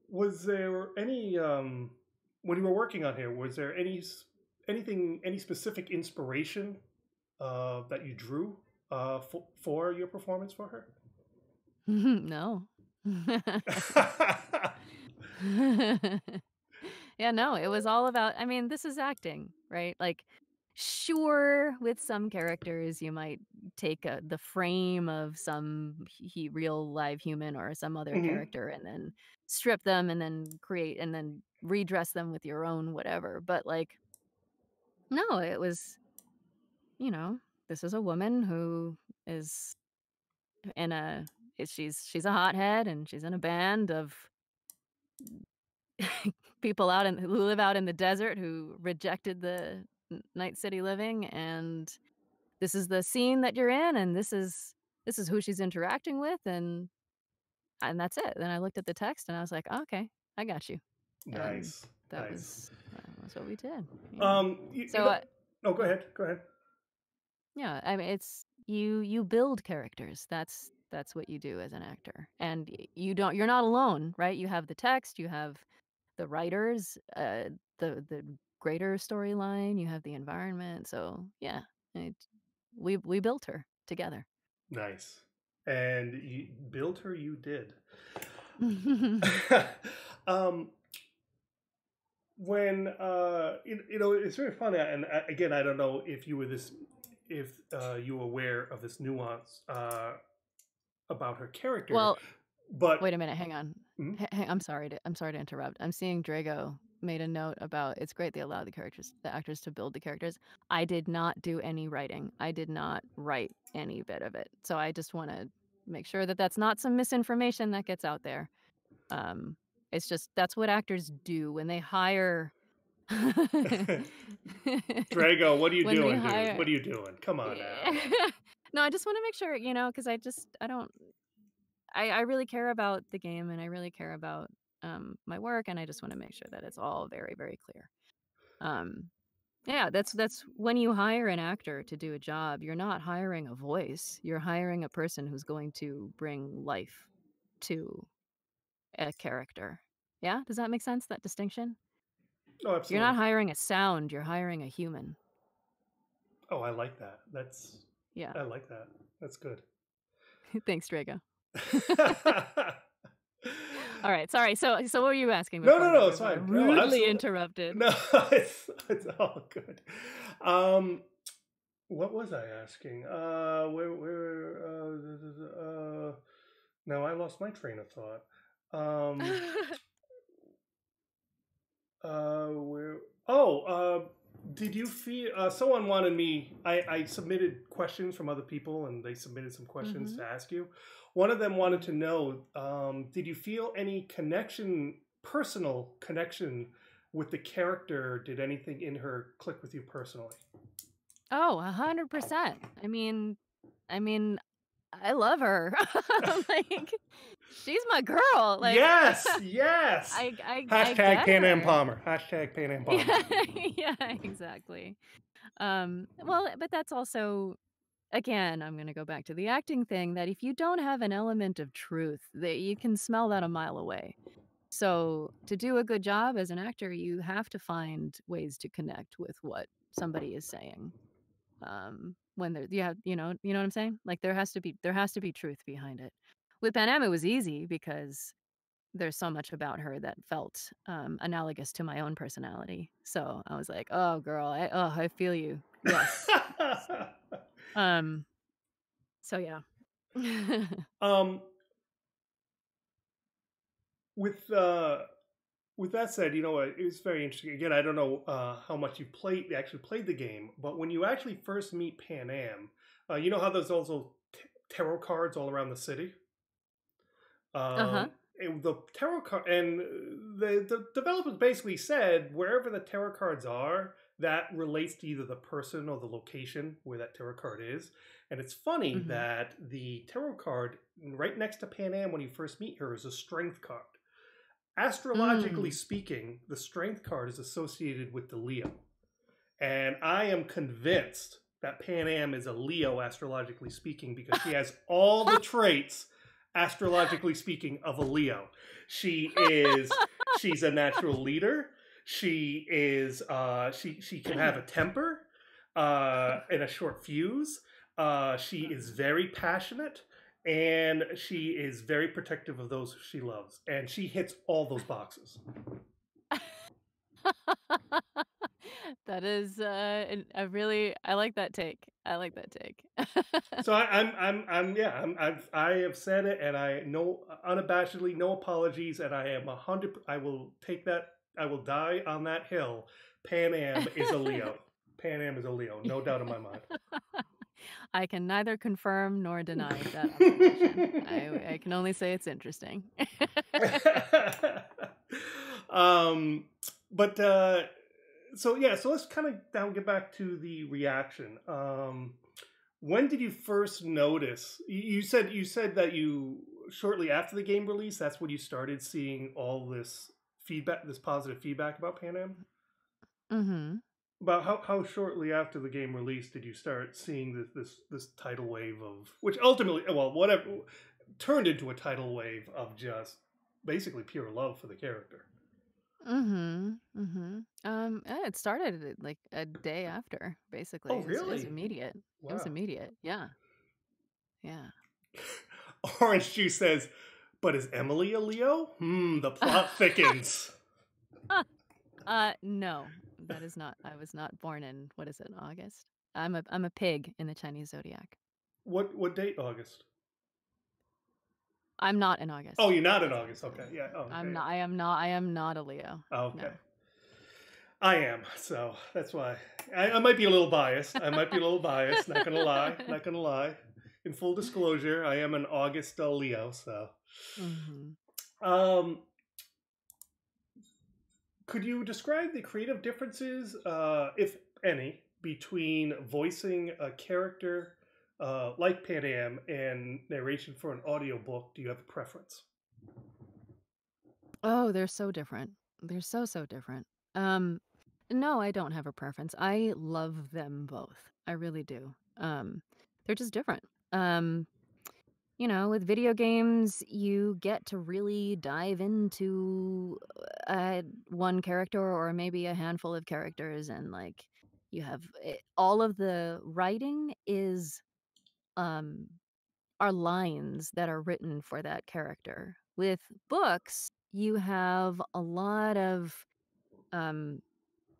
was there any um, when you were working on here? Was there any anything any specific inspiration uh, that you drew uh, for, for your performance for her? no yeah, no, it was all about I mean, this is acting, right? Like sure, with some characters you might take a, the frame of some he, real live human or some other hmm character and then strip them and then create and then redress them with your own whatever. But like no, it was, you know, this is a woman who is in a she's she's a hothead and she's in a band of people out in who live out in the desert who rejected the night city living and this is the scene that you're in and this is this is who she's interacting with and and that's it. Then i looked at the text and i was like "Oh, okay i got you. And Nice, that nice. was that was what we did yeah Um, you, you so know, uh, oh, go ahead, go ahead. yeah i mean it's you you build characters. That's that's what you do as an actor and you don't you're not alone right? You have the text you have the writers, uh, the the greater storyline, you have the environment. So yeah, it, we we built her together. Nice. And you built her. You did. um, when uh you, you know it's very funny and uh, again i don't know if you were this if uh you were aware of this nuance uh about her character Well, but wait a minute. Hang on. Mhm. H- hang, I'm sorry to I'm sorry to interrupt. I'm seeing Drago made a note about it's great they allow the characters the actors to build the characters. I did not do any writing. I did not write any bit of it. So I just want to make sure that that's not some misinformation that gets out there. Um, it's just that's what actors do when they hire drago what are you when doing dude what are you doing come on now no i just want to make sure you know because i just i don't I, I really care about the game and i really care about um, my work and i just want to make sure that it's all very very clear. Um, yeah that's that's when you hire an actor to do a job you're not hiring a voice you're hiring a person who's going to bring life to a character. Yeah does that make sense that distinction? Oh absolutely. you're not hiring a sound you're hiring a human. Oh i like that that's yeah. I like that that's good. Thanks drago All right, sorry. So, so what were you asking no no no it's fine rudely absolutely interrupted. no it's it's all good um what was I asking? Uh, where, where, uh, uh, now I lost my train of thought. Um, uh, where, oh, uh, did you feel, uh, someone wanted me, I, I submitted questions from other people and they submitted some questions Mhm. to ask you. One of them wanted to know, um, did you feel any connection, personal connection with the character? Did anything in her click with you personally? oh, a hundred percent. I mean, I mean, I love her. like, she's my girl. Like, yes, yes. I, I, I Hashtag get Panam. Palmer. Hashtag Panam Palmer. Yeah, yeah, exactly. Um, well, but that's also, again, I'm going to go back to the acting thing that if you don't have an element of truth, that you can smell that a mile away. So, to do a good job as an actor, you have to find ways to connect with what somebody is saying. Um, when they're you have you know you know what I'm saying? Like, there has to be there has to be truth behind it. With Panam, it was easy because there's so much about her that felt, um, analogous to my own personality. So, I was like, "Oh, girl, I oh, I feel you. Yes." Um So, yeah. um with uh with that said, you know, it was very interesting. Again, I don't know uh, how much you played, actually played the game, but when you actually first meet Panam, uh, you know how there's also t- tarot cards all around the city. Um, uh-huh. the tarot card and the the developers basically said wherever the tarot cards are, that relates to either the person or the location where that tarot card is. And it's funny Mhm. that the tarot card right next to Panam when you first meet her is a strength card. Astrologically Mm. speaking, the strength card is associated with the Leo. And I am convinced that Panam is a Leo astrologically speaking because she has all the traits astrologically speaking of a Leo. She is she's a natural leader. She is uh she she can have a temper uh and a short fuse. Uh she is very passionate and she is very protective of those she loves and she hits all those boxes. That is, uh, a really I like that take. I like that take. So I, I'm I'm I'm yeah I'm, I've I have said it and I know unabashedly no apologies and I am a hundred I will take that I will die on that hill. Panam is a Leo. Panam is a Leo, no doubt in my mind. I can neither confirm nor deny that. I I can only say it's interesting. um, but uh, so yeah, so let's kind of now get back to the reaction. Um, when did you first notice? You said you said that you shortly after the game release. That's when you started seeing all this feedback, this positive feedback about Panam. Mhm. About how, how shortly after the game release did you start seeing this this this tidal wave of which ultimately well whatever turned into a tidal wave of just basically pure love for the character. Mm-hmm. Mm-hmm. Um, it started, uh, like, a day after, basically. Oh It was it was really? immediate. It was immediate. Yeah. Yeah. Orange Juice says, but is Emily a Leo? Hmm, the plot thickens. Uh, no. That is not I was not born in what is it, August? I'm a I'm a pig in the Chinese zodiac. What what date? August. I'm not in August. Oh, you're not in August. Okay, yeah. Oh, I'm not I am not I am not a Leo. Oh, okay. No. I am. So that's why I, I might be a little biased. I might be a little biased. Not gonna lie. Not gonna lie. In full disclosure, I am an August Leo. So, Mhm. um, could you describe the creative differences, uh, if any, between voicing a character uh, like Panam and narration for an audiobook? Do you have a preference? Oh, they're so different. They're so, so different. Um, no, I don't have a preference. I love them both. I really do. Um, they're just different. Um, you know, with video games, you get to really dive into uh, one character or maybe a handful of characters, and like you have it, all of the writing is um are lines that are written for that character. With books, you have a lot of um,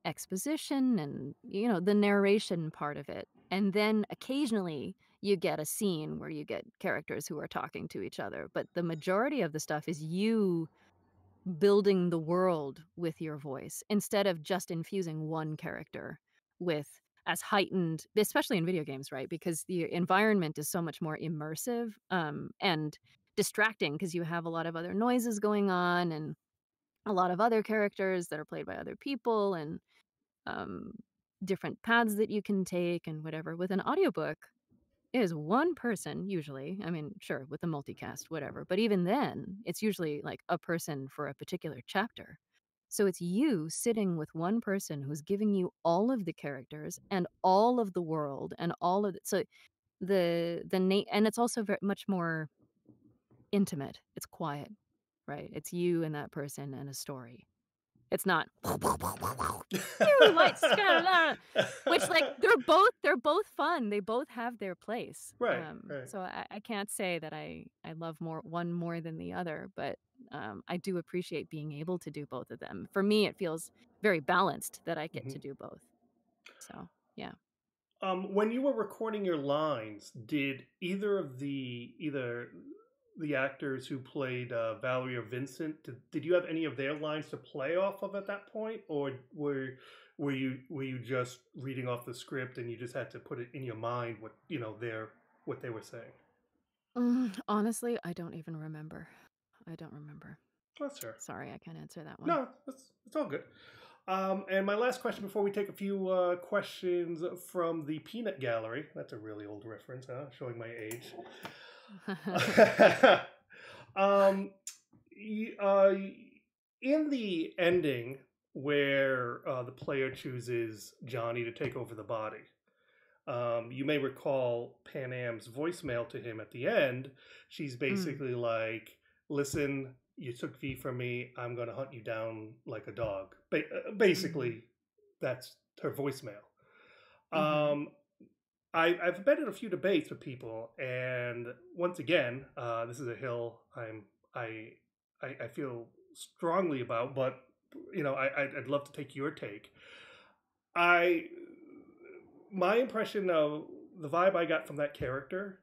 exposition and, you know, the narration part of it. And then occasionally you get a scene where you get characters who are talking to each other. But the majority of the stuff is you building the world with your voice instead of just infusing one character with as heightened especially in video games right because the environment is so much more immersive um, and distracting because you have a lot of other noises going on and a lot of other characters that are played by other people and um, different paths that you can take and whatever with an audiobook is one person usually. I mean, sure, with the multicast, whatever. But even then, it's usually like a person for a particular chapter. So it's you sitting with one person who's giving you all of the characters and all of the world and all of the, so the the na- and it's also very much more intimate. It's quiet, right? It's you and that person and a story. It's not "Ooh, lights, sky, la," which like they're both they're both fun. They both have their place. Right, Um, right. so I, I can't say that I I love more one more than the other, but um, I do appreciate being able to do both of them. For me, it feels very balanced that I get to Mhm. do both. So yeah. Um, when you were recording your lines, did either of the either the actors who played uh, Valerie or Vincent did, did you have any of their lines to play off of at that point, or were were you were you just reading off the script and you just had to put it in your mind what you know their what they were saying? Mm, honestly, I don't even remember. I don't remember. That's fair. Sorry, I can't answer that one. No, that's it's all good. Um, and my last question before we take a few uh, questions from the Peanut Gallery. That's a really old reference, huh? Showing my age. um, uh, in the ending where uh, the player chooses Johnny to take over the body, um, you may recall Panam's voicemail to him at the end. She's Mm. basically like, "Listen, you took V from me. I'm going to hunt you down like a dog." Ba- uh, basically, that's her voicemail. Mhm. Um, I, I've been in a few debates with people, and once again, uh, this is a hill I'm I, I I feel strongly about, but you know, I I'd, I'd love to take your take. I my impression of the vibe I got from that character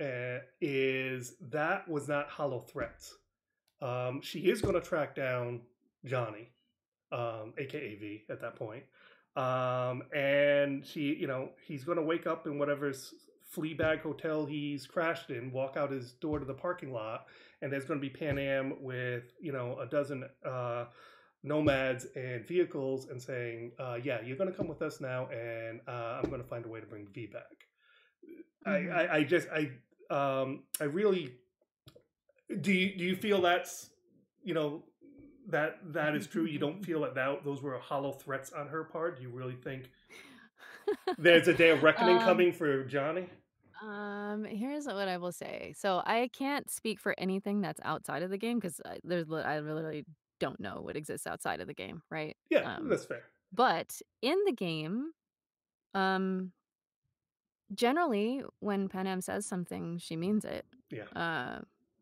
uh, is that was not hollow threats. Um, she is going to track down Johnny, um, aka V, at that point. Um, and she, you know, he's going to wake up in whatever s- flea bag hotel he's crashed in, walk out his door to the parking lot, and there's going to be Panam with, you know, a dozen uh, nomads and vehicles and saying, uh, yeah, you're going to come with us now, and uh, I'm going to find a way to bring V back. I, Mhm. I, I just, I, um, I really, do you, do you feel that's, you know, that that is true? You don't feel that, that those were hollow threats on her part? Do you really think there's a day of reckoning Um, coming for Johnny? Um, here's what I will say. So I can't speak for anything that's outside of the game because there's I literally don't know what exists outside of the game, right? Yeah, Um, that's fair. but in the game, um, generally when Panam says something, she means it. Yeah. Uh,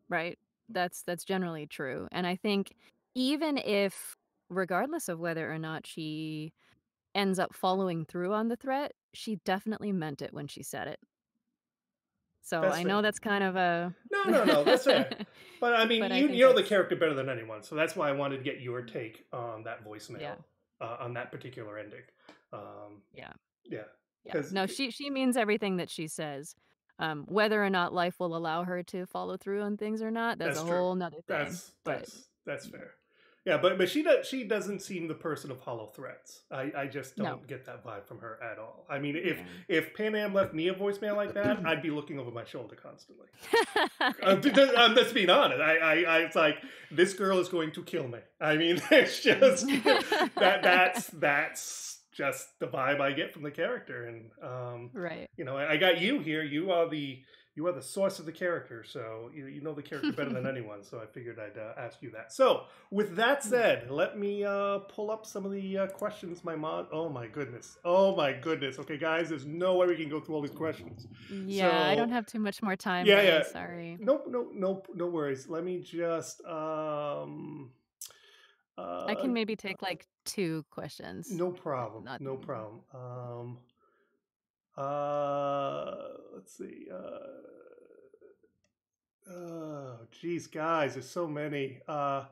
right? That's that's generally true. And I think even if regardless of whether or not she ends up following through on the threat, she definitely meant it when she said it. So That's I fair. know that's kind of a No, no, no, that's fair. But I mean, But you, think you know the character better than anyone, so that's why I wanted to get your take on that voicemail, Yeah. uh, on that particular ending. Um, Yeah. yeah, Yeah. No, she she means everything that she says. Um, whether or not life will allow her to follow through on things or not, that's, That's a true. whole nother thing. that's but that's that's fair. Yeah, but but she does she doesn't seem the person of hollow threats. I I just don't No. get that vibe from her at all. I mean, if Yeah. if Panam left me a voicemail like that, I'd be looking over my shoulder constantly. I'm, just- I'm just being honest. I, I, I, it's like this girl is going to kill me. I mean, it's just that. That's that's just the vibe I get from the character, and um, right. you know, I, I got you here. You are the you are the source of the character, so you, you know the character better than anyone. So I figured I'd uh, ask you that. So with that said, let me uh, pull up some of the uh, questions my mod. Oh my goodness. Oh my goodness. Okay, guys, there's no way we can go through all these questions. Yeah, I don't have too much more time. Yeah, yeah. Sorry. No, no, no, no worries. Let me just. Um, uh, I can maybe take like two questions. No problem. Not- no problem. Um, uh, let's see. Uh, oh, geez, guys, there's so many. Uh,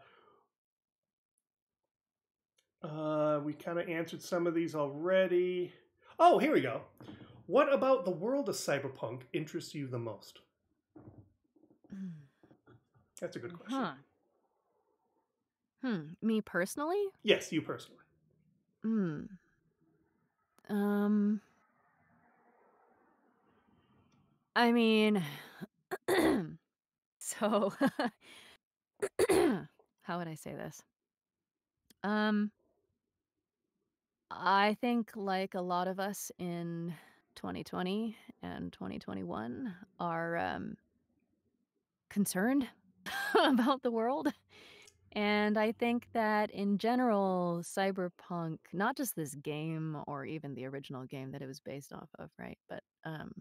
uh, we kind of answered some of these already. Oh, here we go. What about the world of cyberpunk interests you the most? That's a good question. Huh. Hmm. Me personally? Yes, you personally. Hmm. Um. I mean, so how would I say this? Um, I think like a lot of us in 2020 and 2021 are um concerned about the world And I think that in general, Cyberpunk, not just this game or even the original game that it was based off of, right? But um,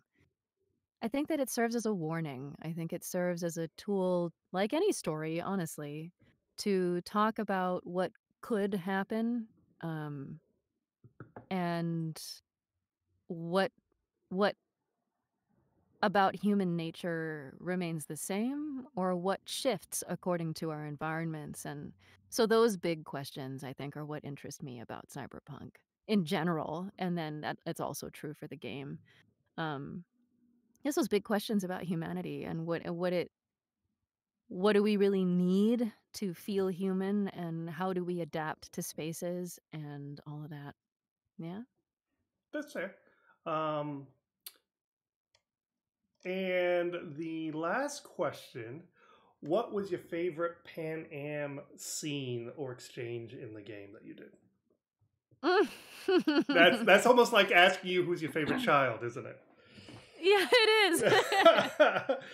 I think that it serves as a warning. I think it serves as a tool, like any story, honestly, to talk about what could happen um, and what what about human nature remains the same or what shifts according to our environments and so those big questions i think are what interest me about cyberpunk in general and then that it's also true for the game um yes those big questions about humanity and what what it what do we really need to feel human and how do we adapt to spaces and all of that yeah That's fair. Um, and the last question What was your favorite Panam scene or exchange in the game that you did? That's that's almost like asking you who's your favorite child, isn't it? Yeah it is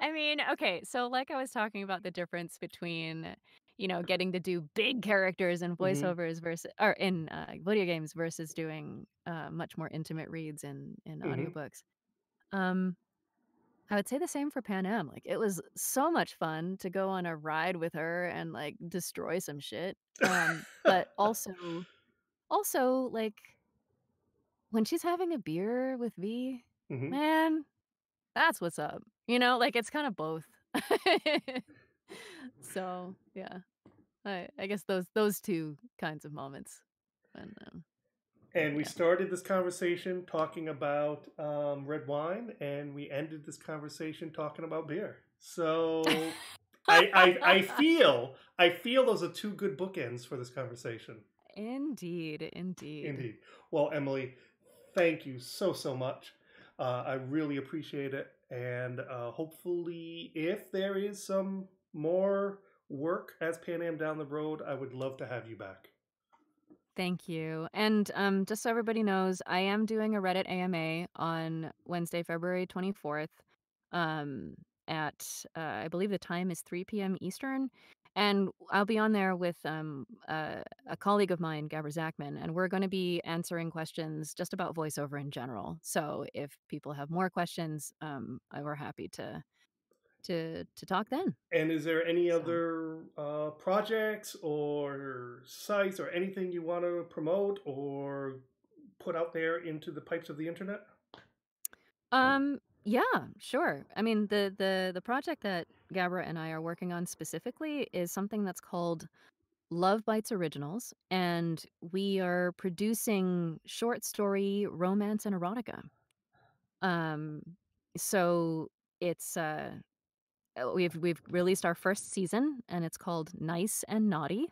I mean, okay, so like I was talking about the difference between, you know, getting to do big characters and hmm voiceovers versus or in uh, video games versus doing uh, much more intimate reads in in hmm audiobooks. Um, I would say the same for Panam. Like it was so much fun to go on a ride with her and like destroy some shit. Um, but also also like when she's having a beer with V, hmm man, that's what's up. You know, like it's kind of both. So, yeah. I I guess those those 2 kinds of moments when, um And we yeah. started this conversation talking about um, red wine, and we ended this conversation talking about beer. So I, I I feel I feel those are two good bookends for this conversation. Indeed, indeed. Indeed. Well, Emily, thank you so so much. Uh, I really appreciate it, and uh, hopefully, if there is some more work as Panam down the road, I would love to have you back. Thank you. And, um, just so everybody knows, I am doing a Reddit AMA on Wednesday, February 24th, um, at, uh, I believe the time is 3 PM Eastern, and I'll be on there with, um, uh, a colleague of mine, Gabra Zachman, and we're gonna be answering questions just about voiceover in general. So if people have more questions, um, we're happy to to to talk then. And is there any So other uh, projects or sites or anything you want to promote or put out there into the pipes of the internet? Um, yeah, sure. I mean, the the the project that Gabra and I are working on specifically is something that's called Love Bites Originals, and we are producing short story romance and erotica. Um, so it's uh uh, we've we've released our first season and it's called Nice and Naughty.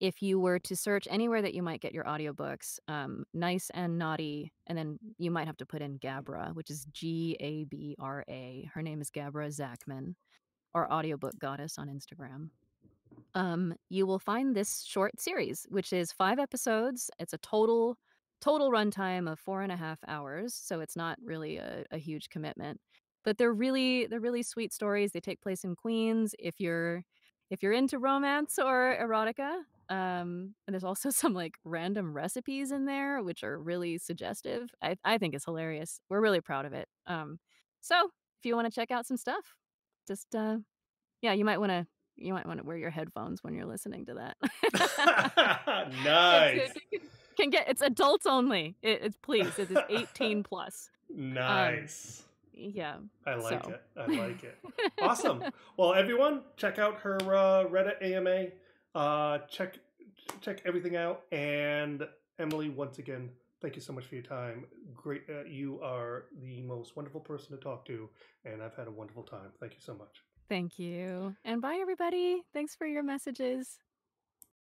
If you were to search anywhere that you might get your audiobooks, um, Nice and Naughty, and then you might have to put in Gabra, which is G A B R A. Her name is Gabra Zachman, or Audiobook Goddess on Instagram um, you will find this short series, which is five episodes. It's a total total runtime of four and a half hours, so it's not really a, a huge commitment. But they're really they're really sweet stories. They take place in Queens. If you're if you're into romance or erotica, um, and there's also some like random recipes in there, which are really suggestive. I I think it's hilarious. We're really proud of it. Um, so if you want to check out some stuff, just uh, yeah, you might wanna you might wanna wear your headphones when you're listening to that. Nice. can can get it's adults only. It it's please, it is 18 plus. Um, nice. yeah, I like so it. I like it. Awesome. Well, everyone, check out her uh, Reddit AMA. Uh, check check everything out. And Emily, once again, thank you so much for your time. Great. Uh, you are the most wonderful person to talk to, and I've had a wonderful time. Thank you so much. Thank you, and bye, everybody. Thanks for your messages.